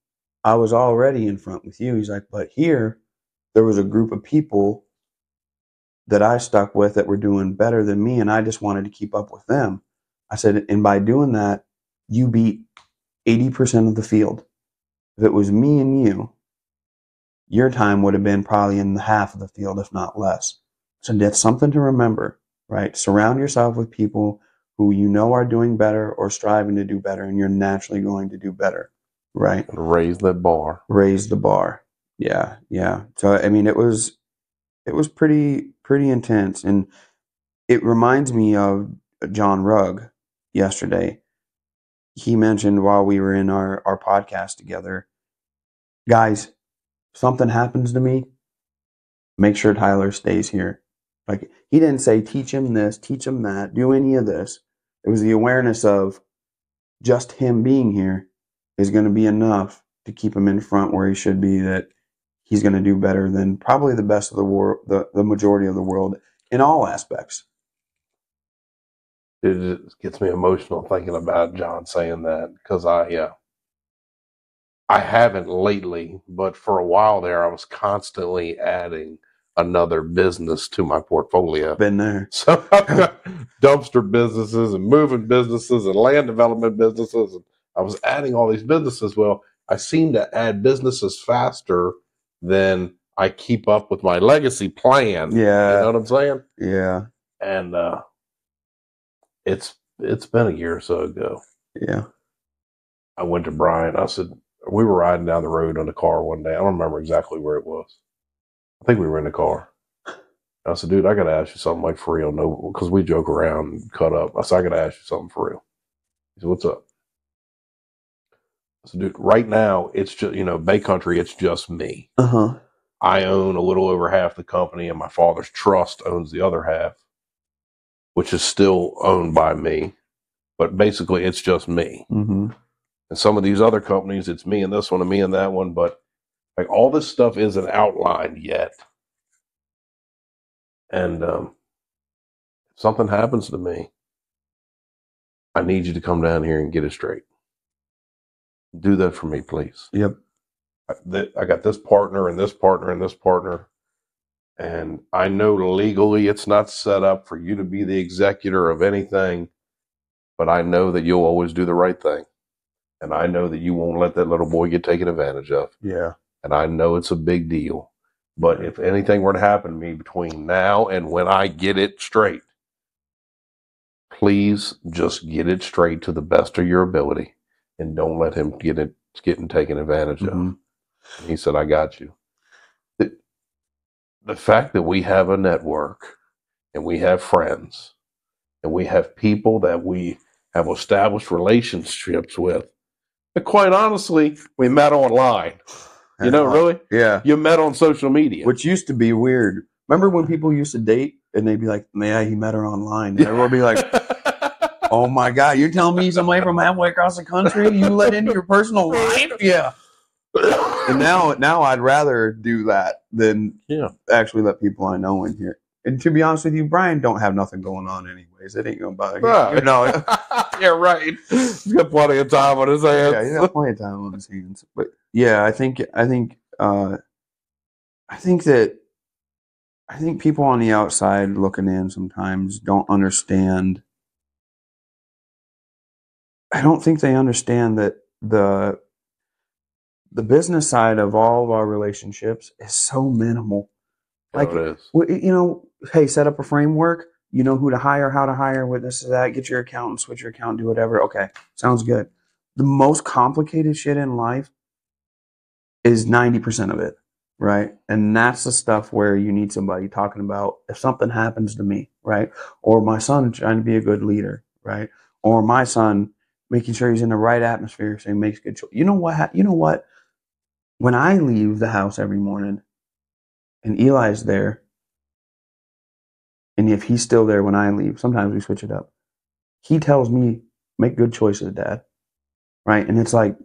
I was already in front with you. He's like, but here, there was a group of people that I stuck with that were doing better than me, and I just wanted to keep up with them. I said, and by doing that, you beat 80% of the field. If it was me and you, your time would have been probably in the half of the field, if not less. So that's something to remember, right? Surround yourself with people who you know are doing better or striving to do better, and you're naturally going to do better, right? Raise the bar. Raise the bar. Yeah, yeah. So I mean, it was it was pretty pretty intense, and it reminds me of John Rugg yesterday. He mentioned while we were in our our podcast together, guys, something happens to me, make sure Tyler stays here. Like he didn't say teach him this, teach him that, do any of this. It was the awareness of just him being here is going to be enough to keep him in front where he should be that he's going to do better than probably the best of the world, the, the majority of the world in all aspects. It gets me emotional thinking about John saying that because I, uh, I haven't lately, but for a while there, I was constantly adding another business to my portfolio. Been there. [LAUGHS] So I've got dumpster businesses and moving businesses and land development businesses. And I was adding all these businesses. Well, I seem to add businesses faster than I keep up with my legacy plan. Yeah. You know what I'm saying? Yeah. And uh it's it's been a year or so ago. Yeah. I went to Brian. I said, we were riding down the road on the car one day. I don't remember exactly where it was. I think we were in the car. I said, dude, I got to ask you something like for real. No, because we joke around and cut up. I said, I got to ask you something for real. He said, what's up? I said, dude, right now, it's just, you know, Bay Country, it's just me. Uh huh. I own a little over half the company, and my father's trust owns the other half, which is still owned by me. But basically, it's just me. Mm-hmm. And some of these other companies, it's me and this one and me and that one, but like all this stuff isn't outlined yet. And um, if something happens to me, I need you to come down here and get it straight. Do that for me, please. Yep. I, th- I got this partner and this partner and this partner. And I know legally it's not set up for you to be the executor of anything, but I know that you'll always do the right thing. And I know that you won't let that little boy get taken advantage of. Yeah. And I know it's a big deal. But if anything were to happen to me between now and when I get it straight, please just get it straight to the best of your ability and don't let him get it getting taken advantage of. Mhm. And he said, I got you. The, the fact that we have a network and we have friends and we have people that we have established relationships with, but quite honestly, we met online. You know, really? Yeah. You met on social media. Which used to be weird. Remember when people used to date and they'd be like, "Yeah, he met her online," and everyone would be like, [LAUGHS] "Oh my god, you're telling me somebody from halfway across the country you let into your personal [LAUGHS] life?" Yeah. And now, now I'd rather do that than Yeah. actually let people I know in here. And to be honest with you, Brian don't have nothing going on anyways. It ain't gonna bother [LAUGHS] [LAUGHS] Right. you. You know, yeah, right. He's got plenty of time on his hands. yeah, he's got plenty of time on his hands. But yeah, I think I think uh, I think that I think people on the outside looking in sometimes don't understand. I don't think they understand that the the business side of all of our relationships is so minimal. Like, Oh, it is. you know, hey, set up a framework. You know who to hire, how to hire, what this is that. Get your accountant, switch your account, do whatever. Okay, sounds good. The most complicated shit in life is ninety percent of it, right? And that's the stuff where you need somebody talking about if something happens to me, right? Or my son trying to be a good leader, right? Or my son making sure he's in the right atmosphere so he makes good choices. You know what? You know what? When I leave the house every morning, and Eli's there, and if he's still there when I leave, sometimes we switch it up. He tells me, make good choices, Dad. Right? And it's like,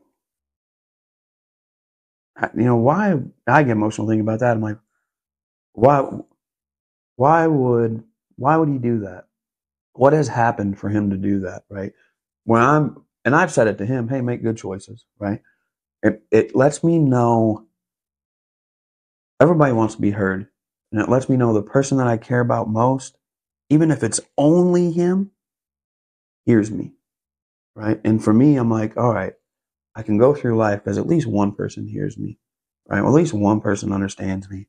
you know, why I get emotional thinking about that. I'm like, why why would why would he do that? What has happened for him to do that, right? When I'm and I've said it to him, hey, make good choices, right? It it lets me know everybody wants to be heard. And it lets me know the person that I care about most, even if it's only him, hears me. Right. And for me, I'm like, all right, I can go through life because at least one person hears me. Right. Well, at least one person understands me.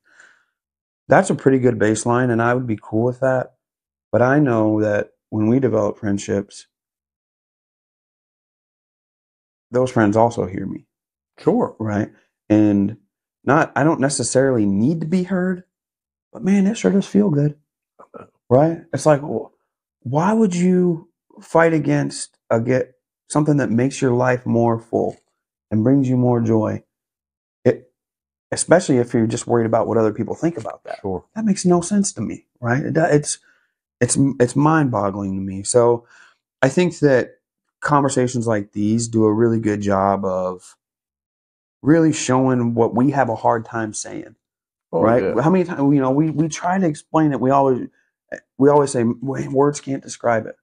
That's a pretty good baseline, and I would be cool with that. But I know that when we develop friendships, those friends also hear me Sure. right? And not, I don't necessarily need to be heard, but man, it sure does feel good, right? It's like, wh- why would you fight against a get something that makes your life more full and brings you more joy? It, especially if you're just worried about what other people think about that. Sure. That makes no sense to me, right? It, it's, it's, it's mind-boggling to me. So, I think that conversations like these do a really good job of really showing what we have a hard time saying Oh, right? yeah. how many times you know we we try to explain it. We always we always say words can't describe it.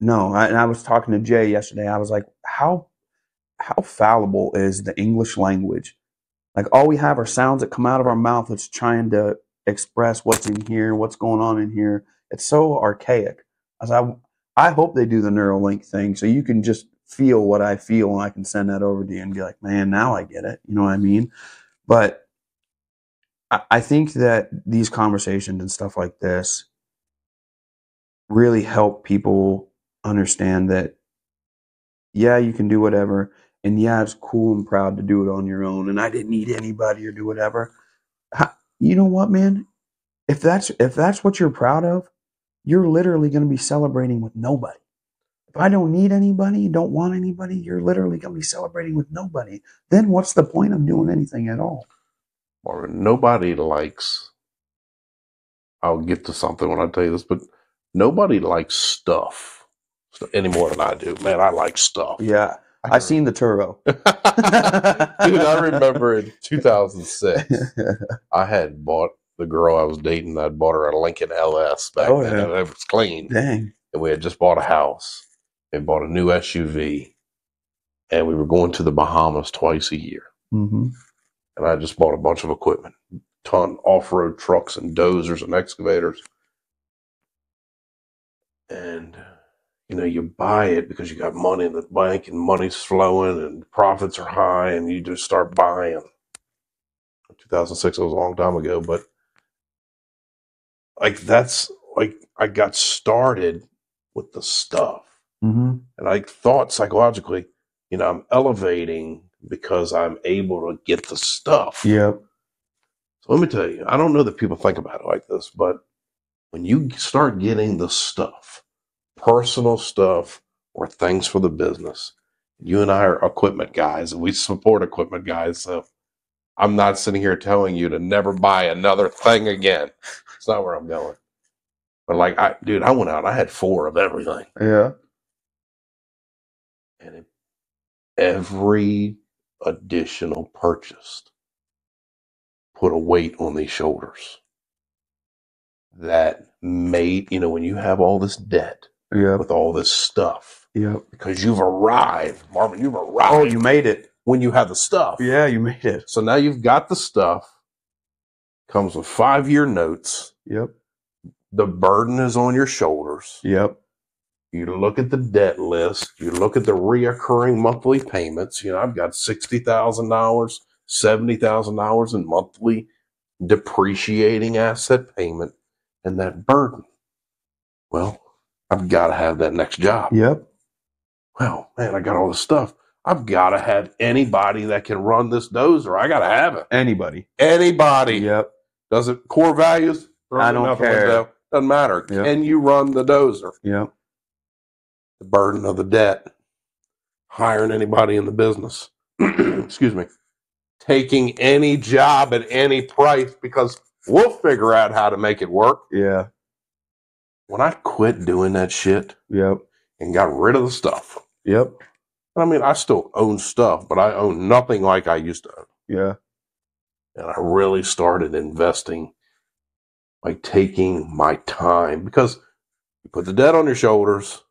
No I, and i was talking to jay yesterday. I was like how how fallible is the english language? Like all we have are sounds that come out of our mouth that's trying to express what's in here what's going on in here. It's so archaic. As i i hope they do the neuralink thing so you can just feel what i feel and i can send that over to you and be like man now i get it you know what i mean? But I think that these conversations and stuff like this really help people understand that, yeah, you can do whatever. And yeah, it's cool and proud to do it on your own. And I didn't need anybody or do whatever. You know what, man? If that's if that's what you're proud of, you're literally going to be celebrating with nobody. If I don't need anybody, don't want anybody, you're literally going to be celebrating with nobody. Then what's the point of doing anything at all? Marvin, nobody likes. I'll get to something when I tell you this, but nobody likes stuff any more than I do. Man, I like stuff. Yeah, I've seen the Turo. [LAUGHS] Dude, I remember in 2006, [LAUGHS] I had bought the girl I was dating. I'd bought her a Lincoln LS back Oh, then. yeah. and It was clean, Dang. and we had just bought a house and bought a new SUV, and we were going to the Bahamas twice a year. hmm and I just bought a bunch of equipment, ton off-road trucks and dozers and excavators. And you know, you buy it because you got money in the bank and money's flowing and profits are high, and you just start buying. 2006 was a long time ago, but like that's like I got started with the stuff. hmm And I thought psychologically, you know, I'm elevating because I'm able to get the stuff. Yep. So let me tell you, I don't know that people think about it like this, but when you start getting the stuff, personal stuff or things for the business, you and I are equipment guys and we support equipment guys. So I'm not sitting here telling you to never buy another thing again. It's not where I'm going. But like I dude, I went out, I had four of everything. Yeah. And it, every additional purchased put a weight on these shoulders that made, you know, when you have all this debt Yep. with all this stuff, Yep. because you've arrived, Marvin, you've arrived Oh, you made it. when you have the stuff. Yeah, you made it. So now you've got the stuff, comes with five year notes. Yep. The burden is on your shoulders. Yep. You look at the debt list, you look at the reoccurring monthly payments. You know, I've got $60,000, $70,000 in monthly depreciating asset payment and that burden. Well, I've got to have that next job. Yep. Well, man, I got all this stuff. I've got to have anybody that can run this dozer. I got to have it. Anybody. Anybody. Yep. Does it core values? I don't care. window. Doesn't matter. Yep. Can you run the dozer? Yep. The burden of the debt, hiring anybody in the business, [CLEARS THROAT] excuse me, taking any job at any price because We'll figure out how to make it work. Yeah. When I quit doing that shit Yep. and got rid of the stuff, Yep. I mean, I still own stuff, but I own nothing like I used to own. Yeah. And I really started investing by taking my time because you put the debt on your shoulders,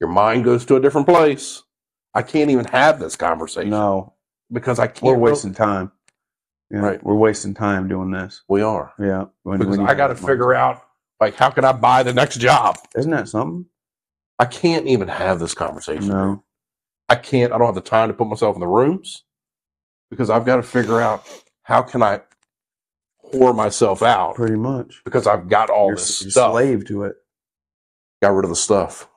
your mind goes to a different place. I can't even have this conversation No, because I can't. we're wasting time. Yeah, Right. We're wasting time doing this. we are. Yeah. When, Because when I got to figure out, like, how can I buy the next job? Isn't that something? I can't even have this conversation. No. I can't. I don't have the time to put myself in the rooms because I've got to figure out how can I pour myself out Pretty much. because I've got all you're, this you're stuff. slave to it. Got rid of the stuff.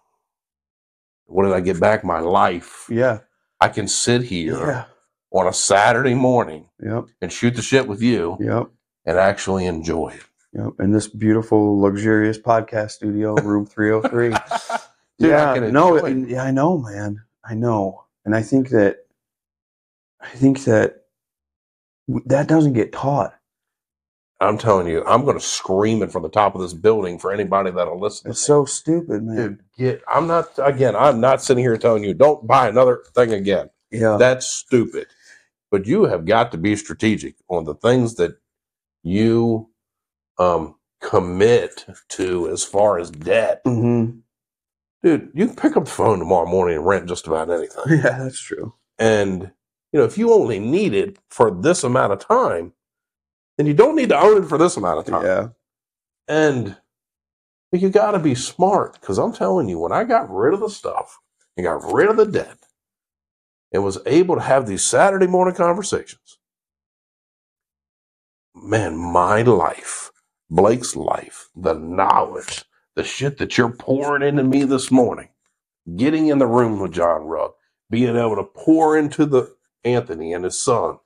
What did I get back? My life. Yeah. I can sit here Yeah. on a Saturday morning Yep. and shoot the shit with you Yep. and actually enjoy it. Yep. In this beautiful, luxurious podcast studio, room 303. [LAUGHS] [LAUGHS] Dude, yeah. can No, it. yeah, I know, man. I know. And I think that, I think that that doesn't get taught. I'm telling you, I'm going to scream it from the top of this building for anybody that'll listen. It's so stupid, man. Dude, get. I'm not. Again, I'm not sitting here telling you don't buy another thing again. Yeah. That's stupid. But you have got to be strategic on the things that you um, commit to as far as debt. hmm Dude, you can pick up the phone tomorrow morning and rent just about anything. [LAUGHS] Yeah, that's true. And you know, if you only need it for this amount of time, then you don't need to own it for this amount of time. Yeah. And you got to be smart because I'm telling you, when I got rid of the stuff and got rid of the debt and was able to have these Saturday morning conversations, man, my life, Blake's life, the knowledge, the shit that you're pouring into me this morning, getting in the room with John Rugg, being able to pour into the Anthony and his son.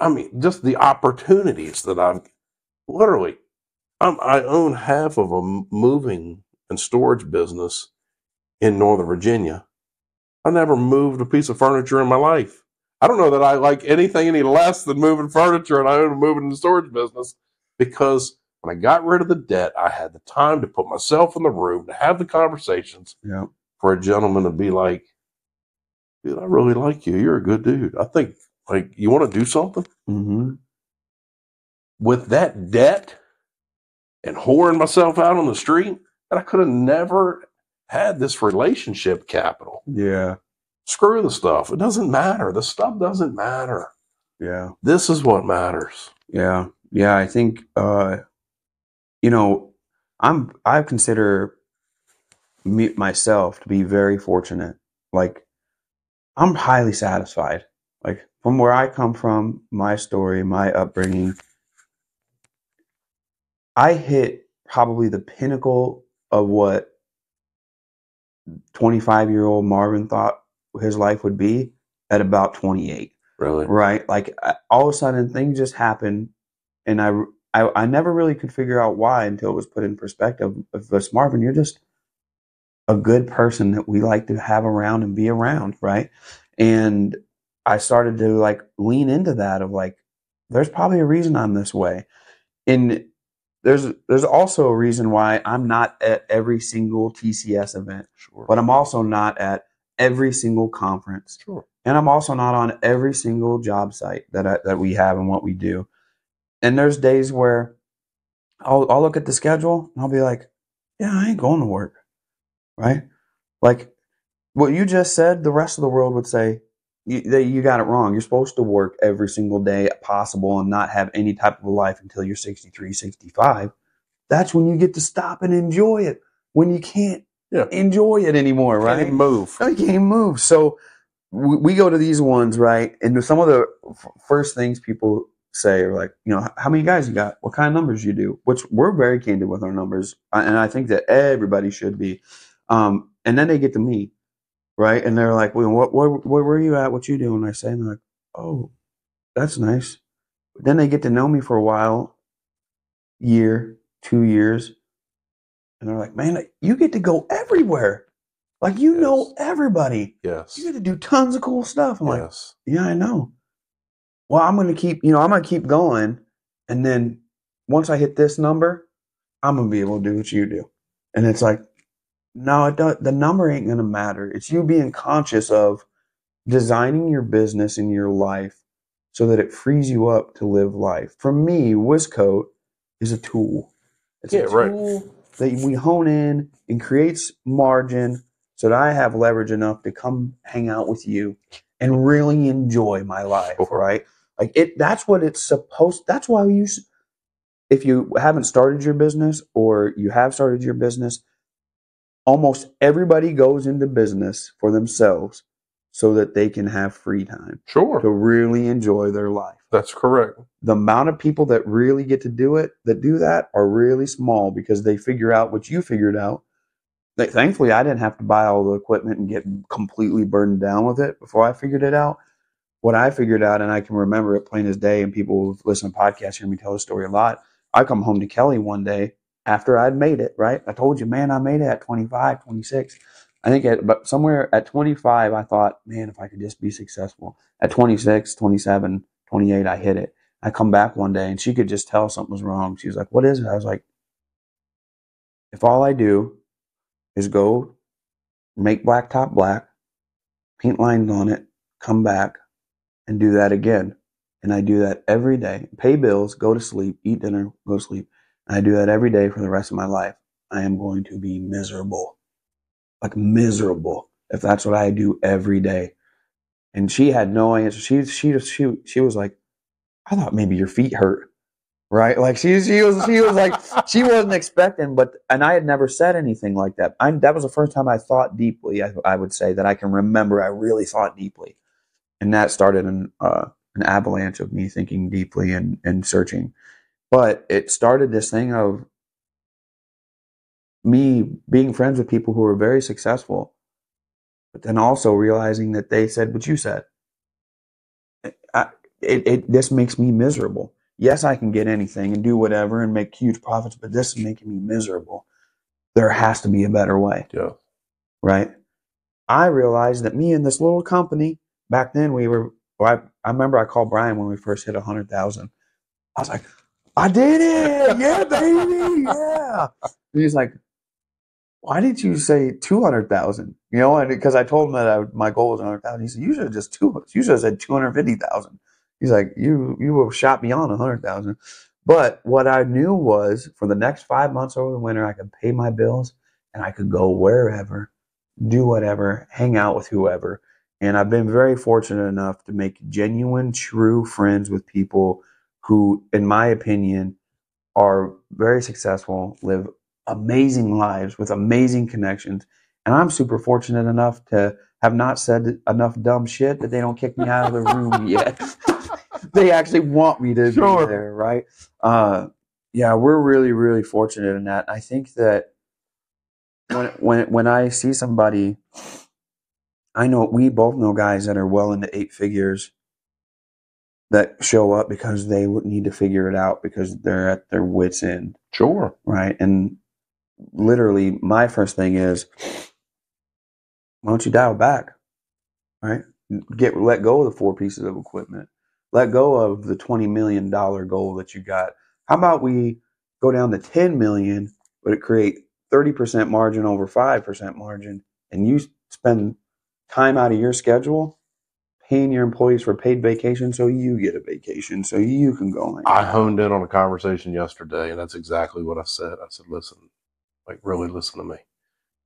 I mean, just the opportunities that I'm literally I'm, I own half of a moving and storage business in Northern Virginia. I never moved a piece of furniture in my life. I don't know that I like anything any less than moving furniture, and I own a moving and storage business because when I got rid of the debt, I had the time to put myself in the room to have the conversations Yeah. for a gentleman to be like, dude, I really like you. You're a good dude. I think, like, you want to do something? hmm with that debt and whoring myself out on the street, and I could have never had this relationship capital. Yeah. Screw the stuff. It doesn't matter. The stuff doesn't matter. Yeah. This is what matters. Yeah. Yeah. I think, uh, you know, I'm, I consider me, myself to be very fortunate. Like, I'm highly satisfied. Like, from where I come from, my story, my upbringing, I hit probably the pinnacle of what 25 year old Marvin thought his life would be at about 28 Really. right like all of a sudden things just happened and I, I i never really could figure out why until it was put in perspective. Of this marvin you're just a good person that we like to have around and be around right? And i started to like lean into that of like there's probably a reason i'm this way and there's there's also a reason why i'm not at every single tcs event Sure. but i'm also not at every single conference Sure. and I'm also not on every single job site that I, that we have and what we do. And there's days where I'll I'll look at the schedule and I'll be like, yeah, I ain't going to work, right? Like what you just said, the rest of the world would say you, you got it wrong. You're supposed to work every single day possible and not have any type of a life until you're 63, 65. That's when you get to stop and enjoy it. When you can't Yeah. enjoy it anymore, right? Can't right? even move. Can't move. So we, we go to these ones, right? And some of the f- first things people say are like, you know, how many guys you got? What kind of numbers you do? Which we're very candid with our numbers, and I think that everybody should be. Um, and then they get to me, right? And they're like, well, what, where, where were you at? What you doing? I say, and they're like, oh, that's nice. Then they get to know me for a while, year, two years, and they're like, man, you get to go everywhere. Like you know everybody. Yes. You get to do tons of cool stuff. I'm like, yes. yeah, I know. Well, I'm gonna keep, you know, I'm gonna keep going And then once I hit this number, I'm gonna be able to do what you do. And it's like, no, it don't, the number ain't gonna matter. It's you being conscious of designing your business and your life so that it frees you up to live life. For me, Wiscoat is a tool. It's Yeah, a right. that we hone in and creates margin so that I have leverage enough to come hang out with you and really enjoy my life, right? Like it that's what it's supposed that's why you if you haven't started your business or you have started your business, almost everybody goes into business for themselves so that they can have free time Sure. to really enjoy their life. That's correct. The amount of people that really get to do it, that do that, are really small because they figure out what you figured out. Thankfully, I didn't have to buy all the equipment and get completely burdened down with it before I figured it out. What I figured out, and I can remember it plain as day, and people who listen to podcasts hear me tell the story a lot. I come home to Kelly one day after I'd made it, right? I told you, man, I made it at 25, 26. I think at but somewhere at 25, I thought, man, if I could just be successful. At 26, 27, 28, I hit it. I come back one day and she could just tell something was wrong. She was like, What is it? I was like, If all I do is go make blacktop black, paint lines on it, come back and do that again. And I do that every day. Pay bills, go to sleep, eat dinner, go to sleep. I do that every day for the rest of my life. I am going to be miserable. Like miserable if that's what I do every day. And she had no answer. She she she she was like, I thought maybe your feet hurt. Right? Like she she was she was like she wasn't expecting, but and I had never said anything like that. I that was the first time I thought deeply, I, I would say that I can remember I really thought deeply. And that started an uh, an avalanche of me thinking deeply and, and searching. But it started this thing of me being friends with people who were very successful, but then also realizing that they said what you said. I, it, it this makes me miserable. Yes, I can get anything and do whatever and make huge profits, but this is making me miserable. There has to be a better way, Yeah. right? I realized that me and this little company back then we were. Well, I, I remember I called Brian when we first hit a hundred thousand. I was like, I did it, yeah, baby, yeah. And he's like, why did you say 200,000? You know, and because I told him that I, my goal was 100,000. He said, you should have just two, you should have said 250,000. He's like, you, you were shot beyond 100,000. But what I knew was for the next five months over the winter, I could pay my bills and I could go wherever, do whatever, hang out with whoever. And I've been very fortunate enough to make genuine, true friends with people who, in my opinion, are very successful, live amazing lives with amazing connections. And I'm super fortunate enough to have not said enough dumb shit that they don't kick me out of the room [LAUGHS] yet. [LAUGHS] they actually want me to Sure. be there, right? Uh, yeah, we're really, really fortunate in that. I think that when when when I see somebody, I know we both know guys that are well into eight figures that show up because they would need to figure it out because they're at their wits end Sure. right? And literally, my first thing is, why don't you dial back, right? Get let go of the four pieces of equipment, let go of the twenty million dollar goal that you got. How about we go down to ten million, but it create thirty percent margin over five percent margin, and you spend time out of your schedule paying your employees for paid vacation so you get a vacation so you can go hang I honed in on a conversation yesterday, and that's exactly what I said. I said, listen, like, really listen to me.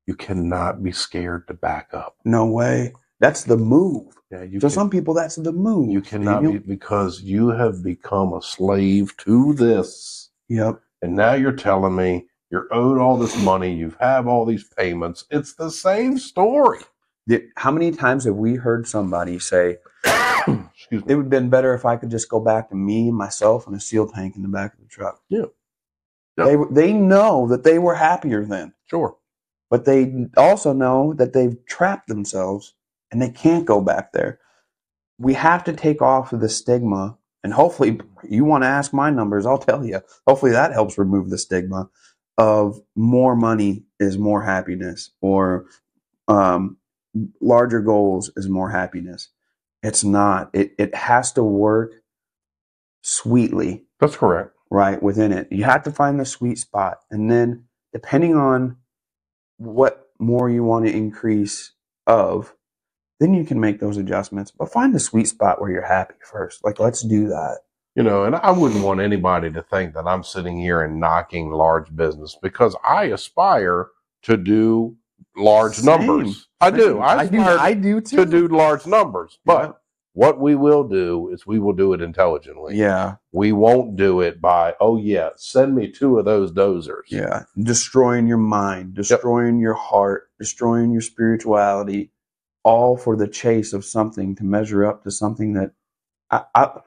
You cannot be scared to back up. no way that's the move Yeah, you To can- some people, that's the move. You cannot be because you have become a slave to this. Yep. And now you're telling me you're owed all this money, you have all these payments. It's the same story. How many times have we heard somebody say, Excuse me. it would have been better if I could just go back to me, myself, and a seal tank in the back of the truck? Yeah. Yeah. They, they know that they were happier then, Sure. but they also know that they've trapped themselves and they can't go back there. We have to take off the stigma, and hopefully, you want to ask my numbers, I'll tell you. Hopefully, that helps remove the stigma of more money is more happiness or um, larger goals is more happiness. It's not. It, it has to work sweetly, That's correct. right, within it. You have to find the sweet spot. And then depending on what more you want to increase of, then you can make those adjustments. But find the sweet spot where you're happy first. Like let's do that. You know, and I wouldn't want anybody to think that I'm sitting here and knocking large business because I aspire to do large Same. numbers. I do. I I do I do too. to do large numbers. But Yeah. what we will do is we will do it intelligently. Yeah, We won't do it by, oh yeah, send me two of those dozers. yeah. Destroying your mind, destroying your heart, destroying your spirituality, all for the chase of something to measure up to something that I, I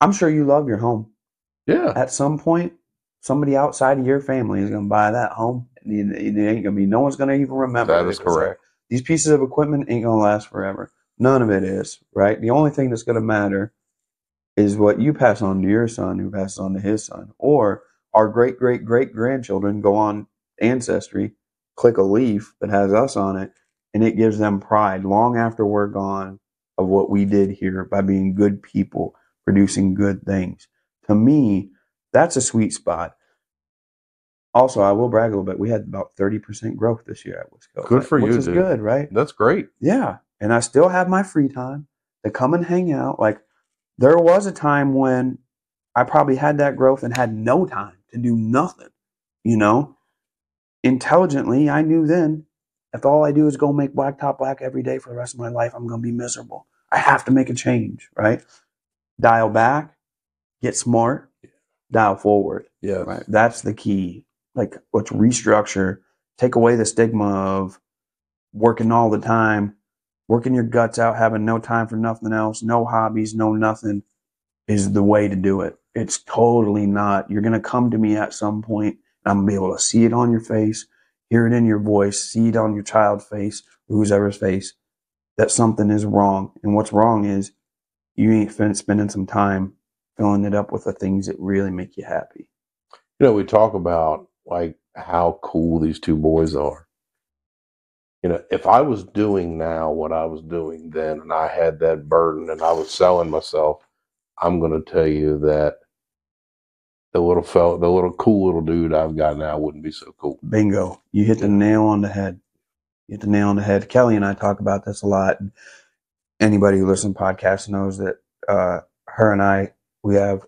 I'm sure you love your home. Yeah. At some point, somebody outside of your family is going to buy that home. It ain't to be. No one's going to even remember. That is it is was correct. These pieces of equipment ain't going to last forever. None of it is right. The only thing that's going to matter is what you pass on to your son, who passes on to his son, or our great great great grandchildren go on ancestry, click a leaf that has us on it, and it gives them pride long after we're gone of what we did here by being good people, producing good things. To me, that's a sweet spot. Also, I will brag a little bit. We had about 30% growth this year at Wisco. Good for which you, is dude. good, right? That's great. Yeah. And I still have my free time to come and hang out. Like there was a time when I probably had that growth and had no time to do nothing, you know? Intelligently, I knew then if all I do is go make blacktop black every day for the rest of my life, I'm going to be miserable. I have to make a change, right? Dial back, get smart, dial forward. Yeah. Right. That's the key. Like let's restructure, take away the stigma of working all the time, working your guts out, having no time for nothing else, no hobbies, no nothing is the way to do it. It's totally not. You're gonna come to me at some point and I'm gonna be able to see it on your face, hear it in your voice, see it on your child's face, who's ever's face, that something is wrong. And what's wrong is you ain't spending some time filling it up with the things that really make you happy. You know, we talk about like how cool these two boys are. You know, if I was doing now what I was doing then and I had that burden and I was selling myself, I'm going to tell you that the little fella, the little cool little dude I've got now wouldn't be so cool. Bingo. You hit the nail on the head. You hit the nail on the head. Kelly and I talk about this a lot. Anybody who listens to podcasts knows that uh, her and I, we have,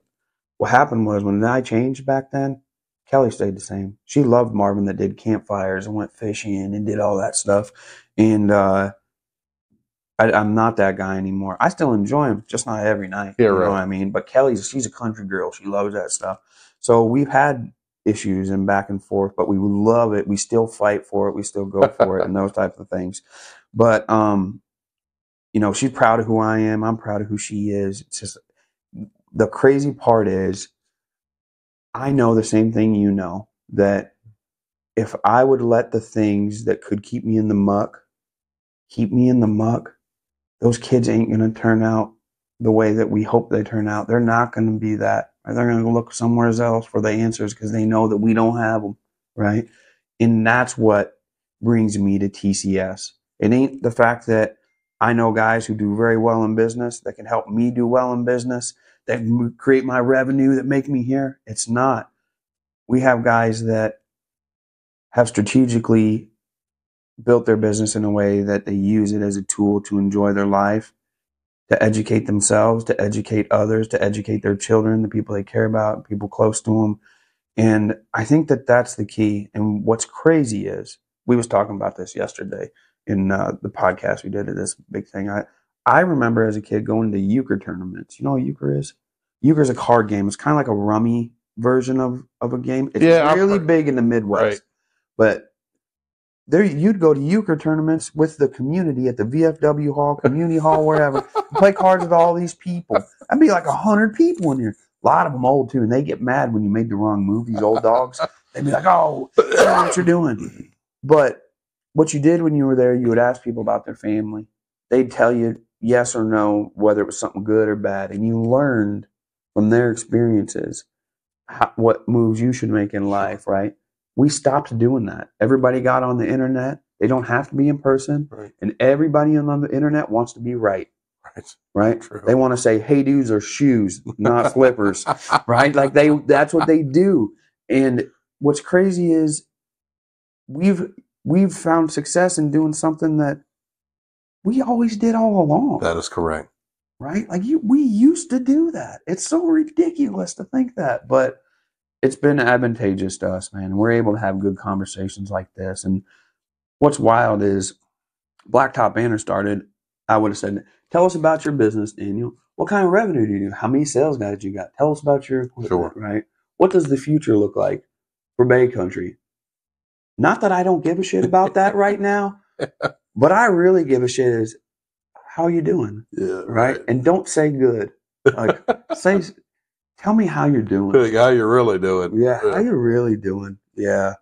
what happened was when I changed back then, Kelly stayed the same. She loved Marvin that did campfires and went fishing and did all that stuff. And uh, I, I'm not that guy anymore. I still enjoy him, just not every night. Yeah, you know right. what I mean? But Kelly's, she's a country girl. She loves that stuff. So we've had issues and back and forth, but we love it. We still fight for it. We still go for it and those types of things. But um, you know, she's proud of who I am. I'm proud of who she is. It's just the crazy part is I know the same thing you know that if I would let the things that could keep me in the muck keep me in the muck, those kids ain't going to turn out the way that we hope they turn out. They're not going to be that. Or they're going to look somewhere else for the answers because they know that we don't have them, right? And that's what brings me to TCS. It ain't the fact that I know guys who do very well in business that can help me do well in business, that create my revenue, that make me here. It's not. We have guys that have strategically built their business in a way that they use it as a tool to enjoy their life, to educate themselves, to educate others, to educate their children, the people they care about, people close to them. And I think that that's the key. And what's crazy is we was talking about this yesterday in uh, the podcast we did of this big thing. I I remember as a kid going to euchre tournaments. You know what euchre is? Euchre is a card game. It's kind of like a rummy version of of a game. It's Yeah, really big in the Midwest, Right. but there you'd go to euchre tournaments with the community at the VFW hall, [LAUGHS] community hall, wherever, and play cards with all these people. That'd be like a hundred people in here. A lot of them old too, and they get mad when you made the wrong move. These old dogs, they'd be like, "Oh, [LAUGHS] I what you're doing." But what you did when you were there, you would ask people about their family. They'd tell you yes or no whether it was something good or bad, and you learned from their experiences how, what moves you should make in life. Right? We stopped doing that. Everybody got on the internet. They don't have to be in person, Right. and everybody on the internet wants to be right. Right. right? True. They want to say hey dudes or shoes, not [LAUGHS] slippers, right? Like they that's what they do. And what's crazy is we've we've found success in doing something that we always did all along, That is correct. right? Like you we used to do that. It's so ridiculous to think that, but it's been advantageous to us, man. And we're able to have good conversations like this. And what's wild is Blacktop Banter started, I would have said, tell us about your business, Daniel. What kind of revenue do you do? How many sales guys you got? Tell us about your equipment, Sure. right? What does the future look like for Bay Country? Not that I don't give a shit about that right now, [LAUGHS] but I really give a shit is how you doing, Yeah. right? And don't say good. Like [LAUGHS] say tell me how you're doing. Like, how you're really doing? Yeah, how you really doing? Yeah,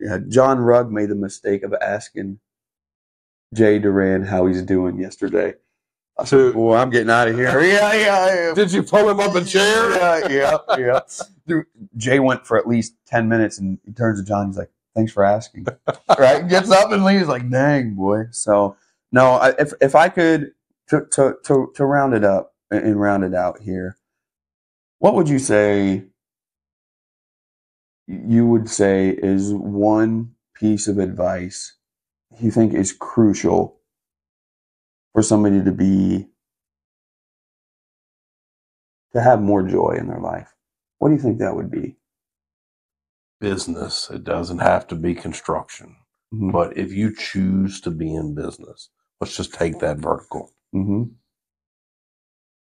yeah. John Rugg made the mistake of asking Jay Duran how he's doing yesterday. I said, Dude. "Boy, I'm getting out of here." [LAUGHS] Yeah, yeah, yeah. Did you pull him up a chair? Yeah, yeah, yeah. [LAUGHS] Jay went for at least ten minutes, and he turns to John. He's like, "Thanks for asking." [LAUGHS] right? Gets up and leaves. Like, dang, boy. So, no, I, if if I could to to to, to round it up and and round it out here, what would you say? You would say is one piece of advice you think is crucial for somebody to be to have more joy in their life. What do you think that would be? Business. It doesn't have to be construction. Mhm. But if you choose to be in business, let's just take that vertical. Mhm.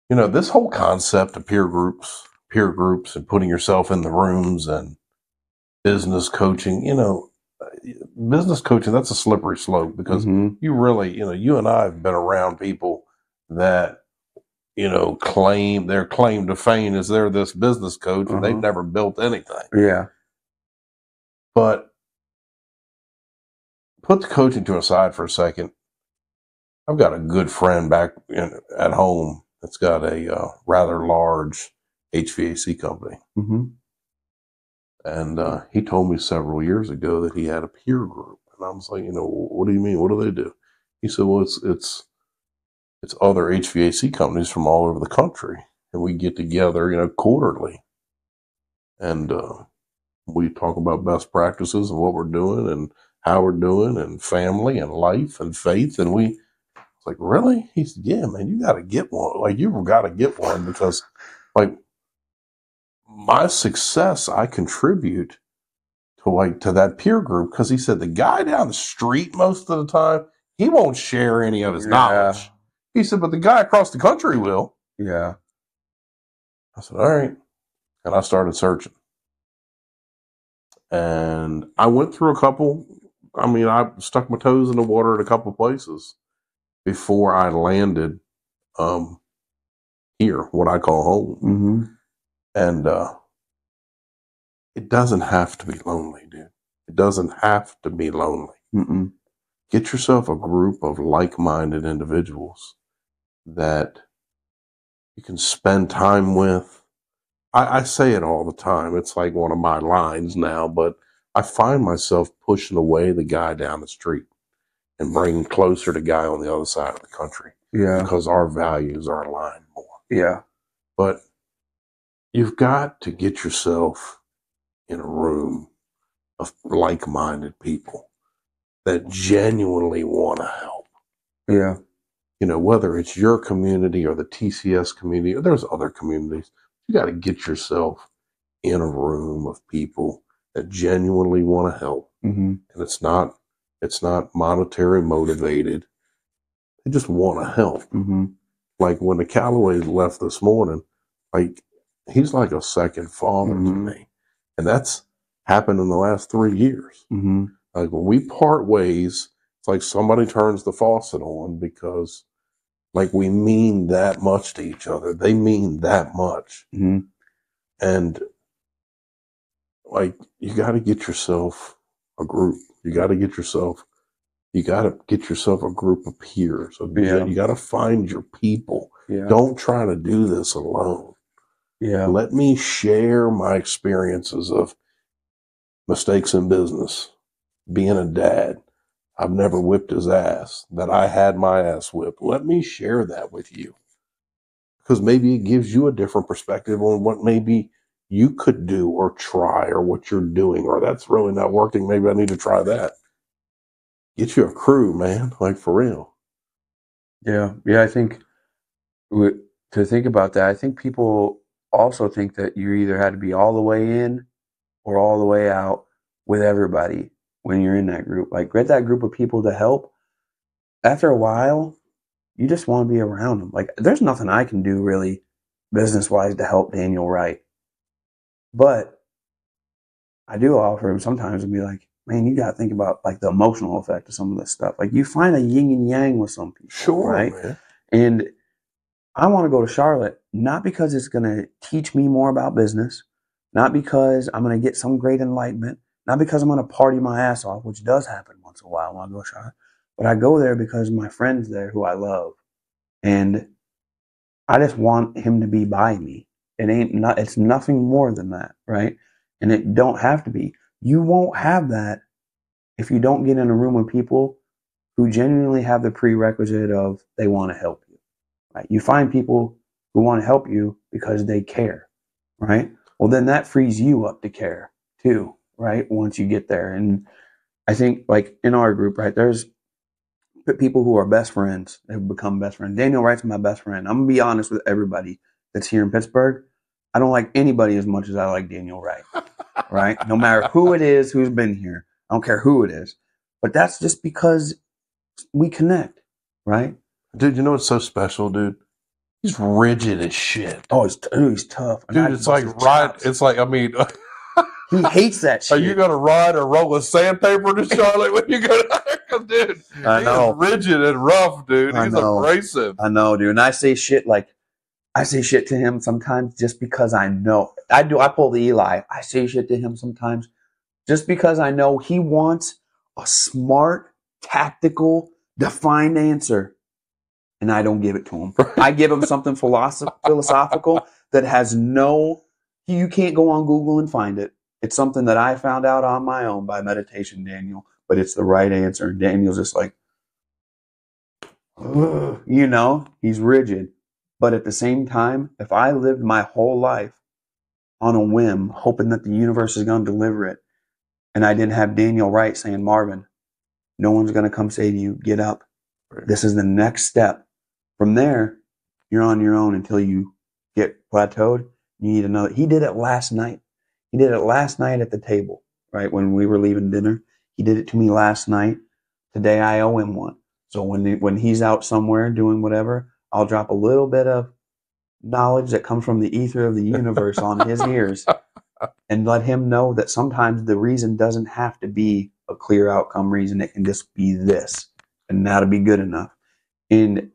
You know, this whole concept of peer groups, peer groups, and putting yourself in the rooms and business coaching, you know, business coaching, that's a slippery slope because Mhm. you really, you know, you and I have been around people that, you know, claim their claim to fame is they're this business coach and they've Uh-huh. never built anything. Yeah. But put the coaching to aside for a second. I've got a good friend back in, at home that's got a uh, rather large HVAC company. hmm And uh, he told me several years ago that he had a peer group. And I was like, you know, what do you mean? What do they do? He said, well, it's, it's, it's other HVAC companies from all over the country. And we get together, you know, quarterly. And uh, we talk about best practices and what we're doing and how we're doing and family and life and faith. And we, it's like, really? He said, yeah, man, you got to get one. Like, you've got to get one because, like, my success I contribute to like to that peer group because he said the guy down the street most of the time he won't share any of his Yeah. knowledge. He said, but the guy across the country will. Yeah. I said, all right. And I started searching. And I went through a couple. I mean, I stuck my toes in the water at a couple places before I landed um, here, what I call home. hmm And uh, it doesn't have to be lonely, dude. It doesn't have to be lonely. Mm-mm. Get yourself a group of like minded individuals that you can spend time with. I, I say it all the time. It's like one of my lines now, but I find myself pushing away the guy down the street and bringing closer the guy on the other side of the country Yeah. because our values are aligned more. Yeah. But you've got to get yourself in a room of like minded people that genuinely want to help. Yeah. You know, whether it's your community or the TCS community, or there's other communities, you got to get yourself in a room of people that genuinely want to help. hmm And it's not, it's not monetary motivated. They just want to help. hmm like when the Callaways left this morning, like he's like a second father to Mhm. me. And that's happened in the last three years. hmm Like when we part ways, it's like somebody turns the faucet on because like we mean that much to each other. They mean that much. hmm And like you got to get yourself a group. You got to get yourself you got to get yourself a group of peers. Yeah. You got to find your people. Yeah. Don't try to do this alone. Yeah. Let me share my experiences of mistakes in business, being a dad. I've never whipped his ass, that I had my ass whipped. Let me share that with you. because maybe it gives you a different perspective on what maybe you could do or try or what you're doing or that's really not working. Maybe I need to try that. Get you a crew, man, like for real. Yeah, yeah. I think to think about that, I think people also think that you either had to be all the way in or all the way out with everybody when you're in that group. Like, get that group of people to help. After a while, you just want to be around them. Like, there's nothing I can do really business wise to help Daniel Wright, but I do offer him sometimes and be like, man, you got to think about like the emotional effect of some of this stuff. Like, you find a yin and yang with some people, Sure, right? man. And I want to go to Charlotte, not because it's going to teach me more about business, not because I'm going to get some great enlightenment, not because I'm going to party my ass off, which does happen once in a while when I go to but I go there because my friend's there who I love. And I just want him to be by me. It ain't not, it's nothing more than that, right? And it don't have to be. You won't have that if you don't get in a room with people who genuinely have the prerequisite of they want to help you. Right? You find people who want to help you because they care, right? Well, then that frees you up to care too, right? Once you get there. And I think like in our group, right, there's people who are best friends. They've become best friends. Daniel Wright's my best friend. I'm gonna be honest with everybody that's here in Pittsburgh. I don't like anybody as much as I like Daniel Wright, [LAUGHS] right? No matter who it is who's been here. I don't care who it is. But that's just because we connect, right? Dude, you know what's so special, dude? He's rigid as shit. Oh, he's, t- he's tough. And Dude, it's like bust his ride. chops. It's like I mean, [LAUGHS] he [LAUGHS] hates that shit. are you gonna ride or roll with sandpaper to Charlotte when you go to [LAUGHS] there? 'Cause, dude, I know. is rigid and rough, dude. He's abrasive. I know, dude. And I say shit like I say shit to him sometimes just because I know. I do. I pull the Eli. I say shit to him sometimes just because I know he wants a smart, tactical, defined answer, and I don't give it to him. [LAUGHS] I give him something philosoph- philosophical that has no. You can't go on Google and find it. It's something that I found out on my own by meditation, Daniel. But it's the right answer. And Daniel's just like, "Ugh," you know, he's rigid. But at the same time, if I lived my whole life on a whim, hoping that the universe is going to deliver it, and I didn't have Daniel Wright saying, Marvin, no one's going to come say to you, get up. This is the next step. From there, you're on your own until you get plateaued. You need another. He did it last night. He did it last night at the table, right? When we were leaving dinner. He did it to me last night. Today I owe him one. So when he- when he's out somewhere doing whatever, I'll drop a little bit of knowledge that comes from the ether of the universe on his ears [LAUGHS] and let him know that sometimes the reason doesn't have to be a clear outcome reason. It can just be this, and that'll be good enough. And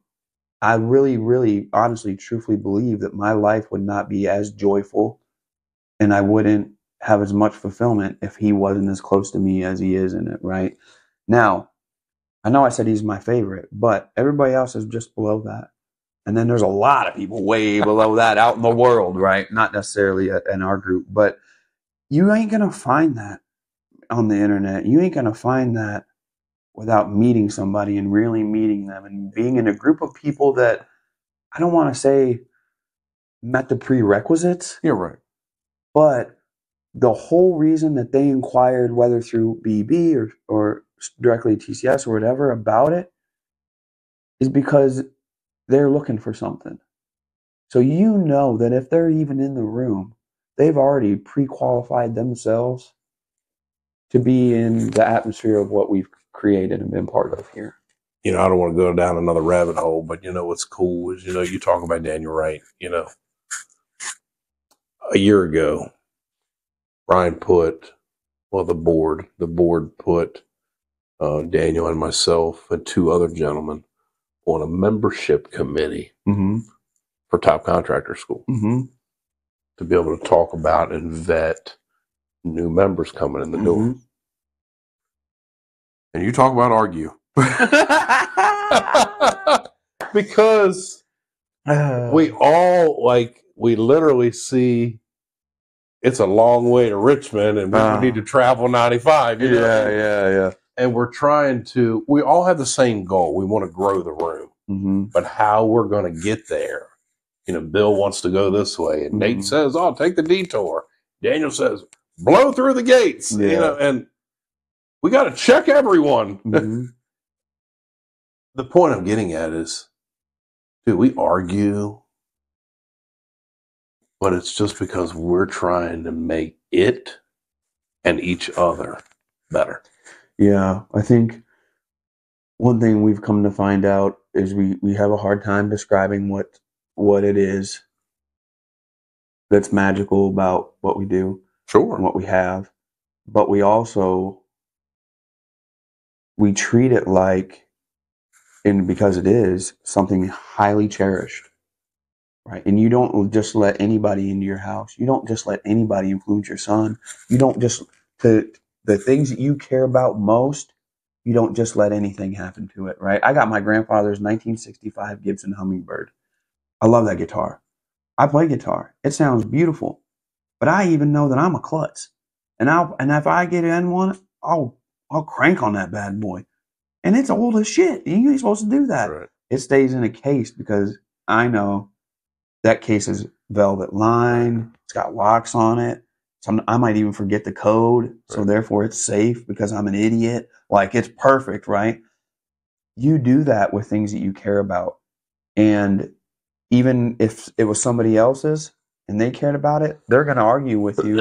I really, really, honestly, truthfully believe that my life would not be as joyful and I wouldn't have as much fulfillment if he wasn't as close to me as he is in it, right? Now, I know I said he's my favorite, but everybody else is just below that. And then there's a lot of people way [LAUGHS] below that out in the world, right? Not necessarily in our group, but you ain't going to find that on the internet. You ain't going to find that without meeting somebody and really meeting them and being in a group of people that I don't want to say met the prerequisites, You're right. But the whole reason that they inquired, whether through BB or, or directly TCS or whatever, about it is because they're looking for something. So you know that if they're even in the room, they've already pre qualified themselves to be in the atmosphere of what we've created and been part of here. You know, I don't want to go down another rabbit hole, but you know what's cool is you know you talk about Daniel Wright. You know, a year ago, Brian put well the board the board put uh, Daniel and myself and two other gentlemen on a membership committee Mm-hmm. for Top Contractor School Mm-hmm. to be able to talk about and vet new members coming in the door. Mm-hmm. And you talk about argue. [LAUGHS] [LAUGHS] because we all like we literally see it's a long way to Richmond and we need to travel 95 you know? yeah, yeah, yeah. and we're trying to we all have the same goal we want to grow the room Mm-hmm. but how we're going to get there you know, Bill wants to go this way, and Nate Mhm. says, "Oh, take the detour." Daniel says, "Blow through the gates," you know, and we got to check everyone. [LAUGHS] Mhm. the point I'm getting at is, dude, we argue, but it's just because we're trying to make it and each other better. Yeah, I think one thing we've come to find out is we we have a hard time describing what what it is that's magical about what we do Sure. and what we have, but we also we treat it like and because it is something highly cherished. Right. And you don't just let anybody into your house. You don't just let anybody influence your son. You don't just the the things that you care about most, you don't just let anything happen to it, right? I got my grandfather's 1965 Gibson Hummingbird. I love that guitar. I play guitar. It sounds beautiful. But I even know that I'm a klutz. And I'll and if I get in one, I'll I'll crank on that bad boy. And it's old as shit. You ain't supposed to do that. Right. It stays in a case because I know that case is velvet lined. It's got locks on it. Some I might even forget the code, so therefore it's safe because I'm an idiot. Like it's perfect, right? You do that with things that you care about, and even if it was somebody else's and they cared about it, they're going to argue with you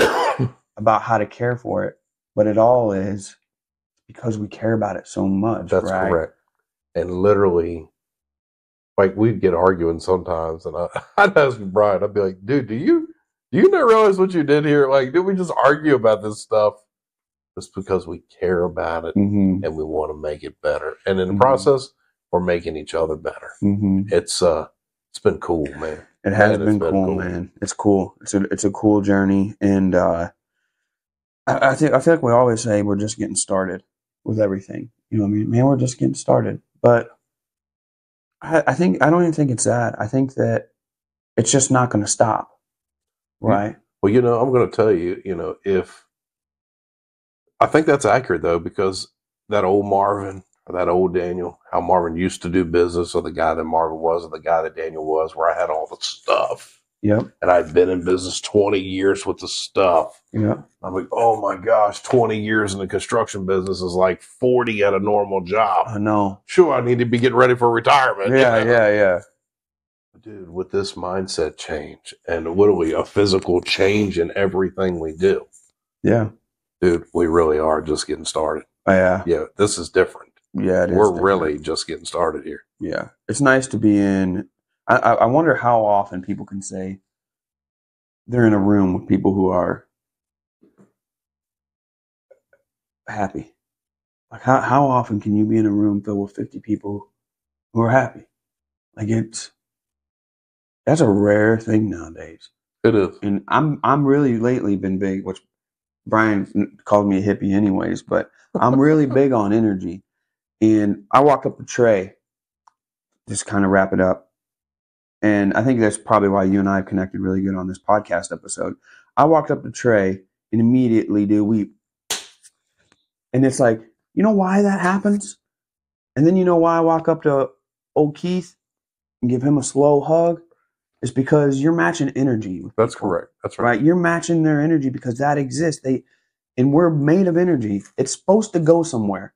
[COUGHS] about how to care for it. But it all is because we care about it so much. That's right? correct. And literally, like we'd get arguing sometimes, and I, [LAUGHS] I'd ask Brian, I'd be like, "Dude, do you do you not realize what you did here? Like, did we just argue about this stuff just because we care about it hmm and we want to make it better? And in the Mhm. process, we're making each other better. hmm It's uh, it's been cool, man. It has Man, been, been cool, cool. man. It's cool. It's a it's a cool journey, and uh, I, I think I feel like we always say we're just getting started with everything. You know, what I mean, man, we're just getting started. But I, I think I don't even think it's that. I think that it's just not going to stop, right? Well, you know, I'm going to tell you, you know, if I think that's accurate though, because that old Marvin or that old Daniel, how Marvin used to do business, or the guy that Marvin was, or the guy that Daniel was, where I had all the stuff Yep. and I've been in business 20 years with the stuff. Yeah. I'm like, oh my gosh, 20 years in the construction business is like 40 at a normal job. I know. Sure, I need to be getting ready for retirement. you Yeah. know? Yeah. Yeah. Dude, with this mindset change and what are we, a physical change in everything we do. Yeah. dude, we really are just getting started. Oh, yeah. Yeah, this is different. Yeah. It is We're different. really just getting started here. Yeah, it's nice to be in. I, I wonder how often people can say they're in a room with people who are happy. Like how how often can you be in a room filled with fifty people who are happy? Like it's that's a rare thing nowadays. It is. And I'm I'm really lately been big, which Brian called me a hippie anyways, but I'm really big on energy. And I walked up to Trey, just kind of wrap it up. And I think that's probably why you and I have connected really good on this podcast episode. I walked up to Trey and immediately, do we, and it's like, you know why that happens? And then you know why I walk up to old Keith and give him a slow hug? It's because you're matching energy. That's people correct. That's right. right? You're matching their energy because that exists. They and we're made of energy. It's supposed to go somewhere.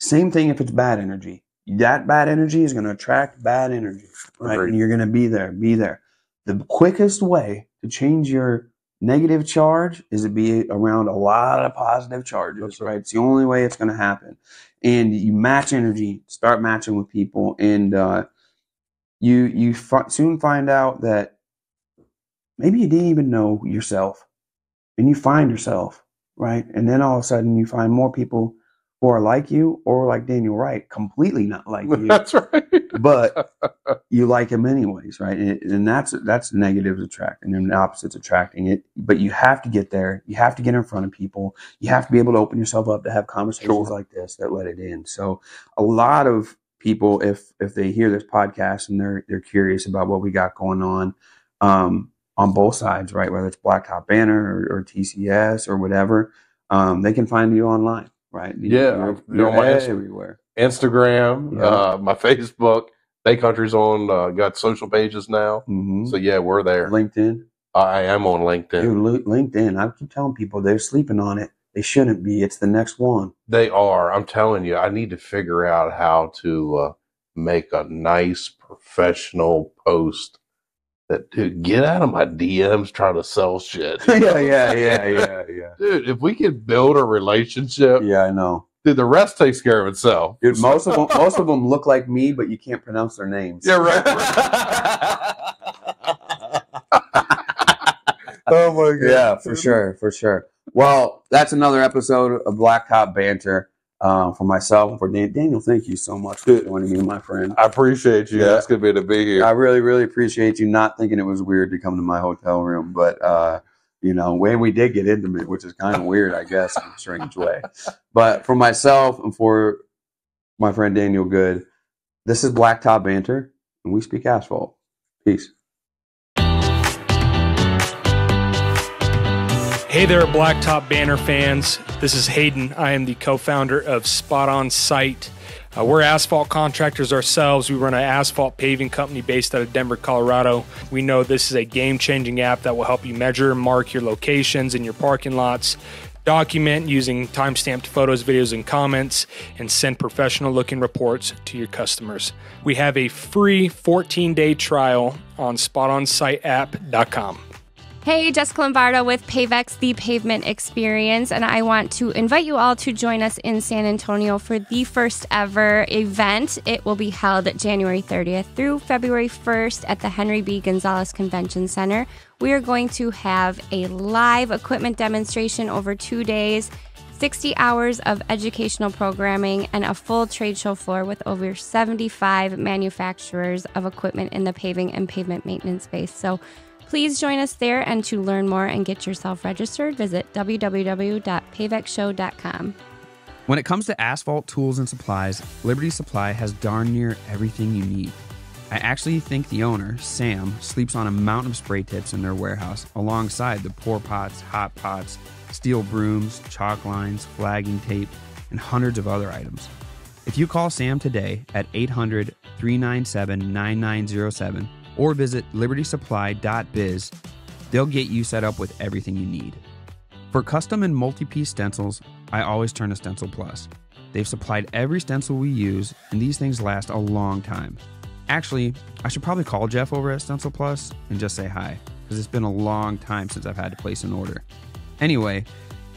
Same thing if it's bad energy. That bad energy is going to attract bad energy, right? Agreed. And you're going to be there, be there. The quickest way to change your negative charge is to be around a lot of positive charges, right? right. It's the only way it's going to happen. And you match energy, start matching with people, and uh, you you fi- soon find out that maybe you didn't even know yourself and you find yourself right and then all of a sudden you find more people who are like you or like daniel wright completely not [LAUGHS] like you That's right. but [LAUGHS] you like him anyways right? And, and that's that's negatives attracting and the opposites attracting it but you have to get there. You have to get in front of people. You have to be able to open yourself up to have conversations Sure. like this that let it in. So a lot of people if if they hear this podcast and they're they're curious about what we got going on um on both sides right? Whether it's blacktop banter or, or tcs or whatever um they can find you online right You- Yeah, you're, you're on my everywhere Instagram, Yeah. uh, my Facebook, Bay Country's on, uh, got social pages now. Mhm. So yeah, we're there. LinkedIn. I am on LinkedIn. Dude, LinkedIn. I keep telling people they're sleeping on it. They shouldn't be. It's the next one. They are. I'm telling you, I need to figure out how to uh, make a nice professional post that, dude, get out of my DMs trying to sell shit. [LAUGHS] yeah, yeah, yeah, yeah, yeah. Dude, if we could build a relationship, Yeah, I know. dude, the rest takes care of itself. Dude, most of them, most of them look like me, but you can't pronounce their names. Yeah, right. [LAUGHS] oh my god. yeah, for sure, for sure. Well, that's another episode of Blacktop Banter uh, for myself and for Dan- Daniel. Thank you so much for joining me, my friend. I appreciate you Yeah. asking me to be here. I really, really appreciate you not thinking it was weird to come to my hotel room, but uh, you know, when we did get intimate, which is kind of weird, I guess, in a strange way. But for myself and for my friend Daniel Good, this is Blacktop Banter, and we speak asphalt. Peace. Hey there, Blacktop Banter fans. This is Hayden. I am the co founder of Spot On Site. Uh, we're asphalt contractors ourselves. We run an asphalt paving company based out of Denver, Colorado. We know this is a game changing app that will help you measure, mark your locations in your parking lots, document using timestamped photos, videos, and comments, and send professional looking reports to your customers. We have a free 14 day trial on spotonsiteapp.com. Hey, Jessica Lombardo with Pavex, the pavement experience, and I want to invite you all to join us in San Antonio for the first ever event. It will be held January 30th through February 1st at the Henry B. Gonzalez Convention Center. We are going to have a live equipment demonstration over two days. 60 hours of educational programming and a full trade show floor with over 75 manufacturers of equipment in the paving and pavement maintenance space. So Please join us there, and to learn more and get yourself registered, visit www.pavexshow.com. When it comes to asphalt tools and supplies, Liberty Supply has darn near everything you need. I actually think the owner, Sam, sleeps on a mountain of spray tips in their warehouse alongside the pour pots, hot pots, steel brooms, chalk lines, flagging tape, and hundreds of other items. If you call Sam today at 800 397 9907 or visit libertysupply.biz, they'll get you set up with everything you need. For custom and multi piece stencils, I always turn to Stencil Plus. They've supplied every stencil we use, and these things last a long time. Actually, I should probably call Jeff over at Stencil Plus and just say hi, because it's been a long time since I've had to place an order. Anyway,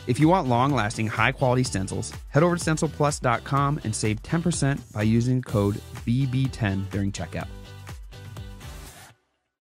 if you want long lasting, high quality stencils, head over to stencilplus.com and save 10% by using code BB10 during checkout.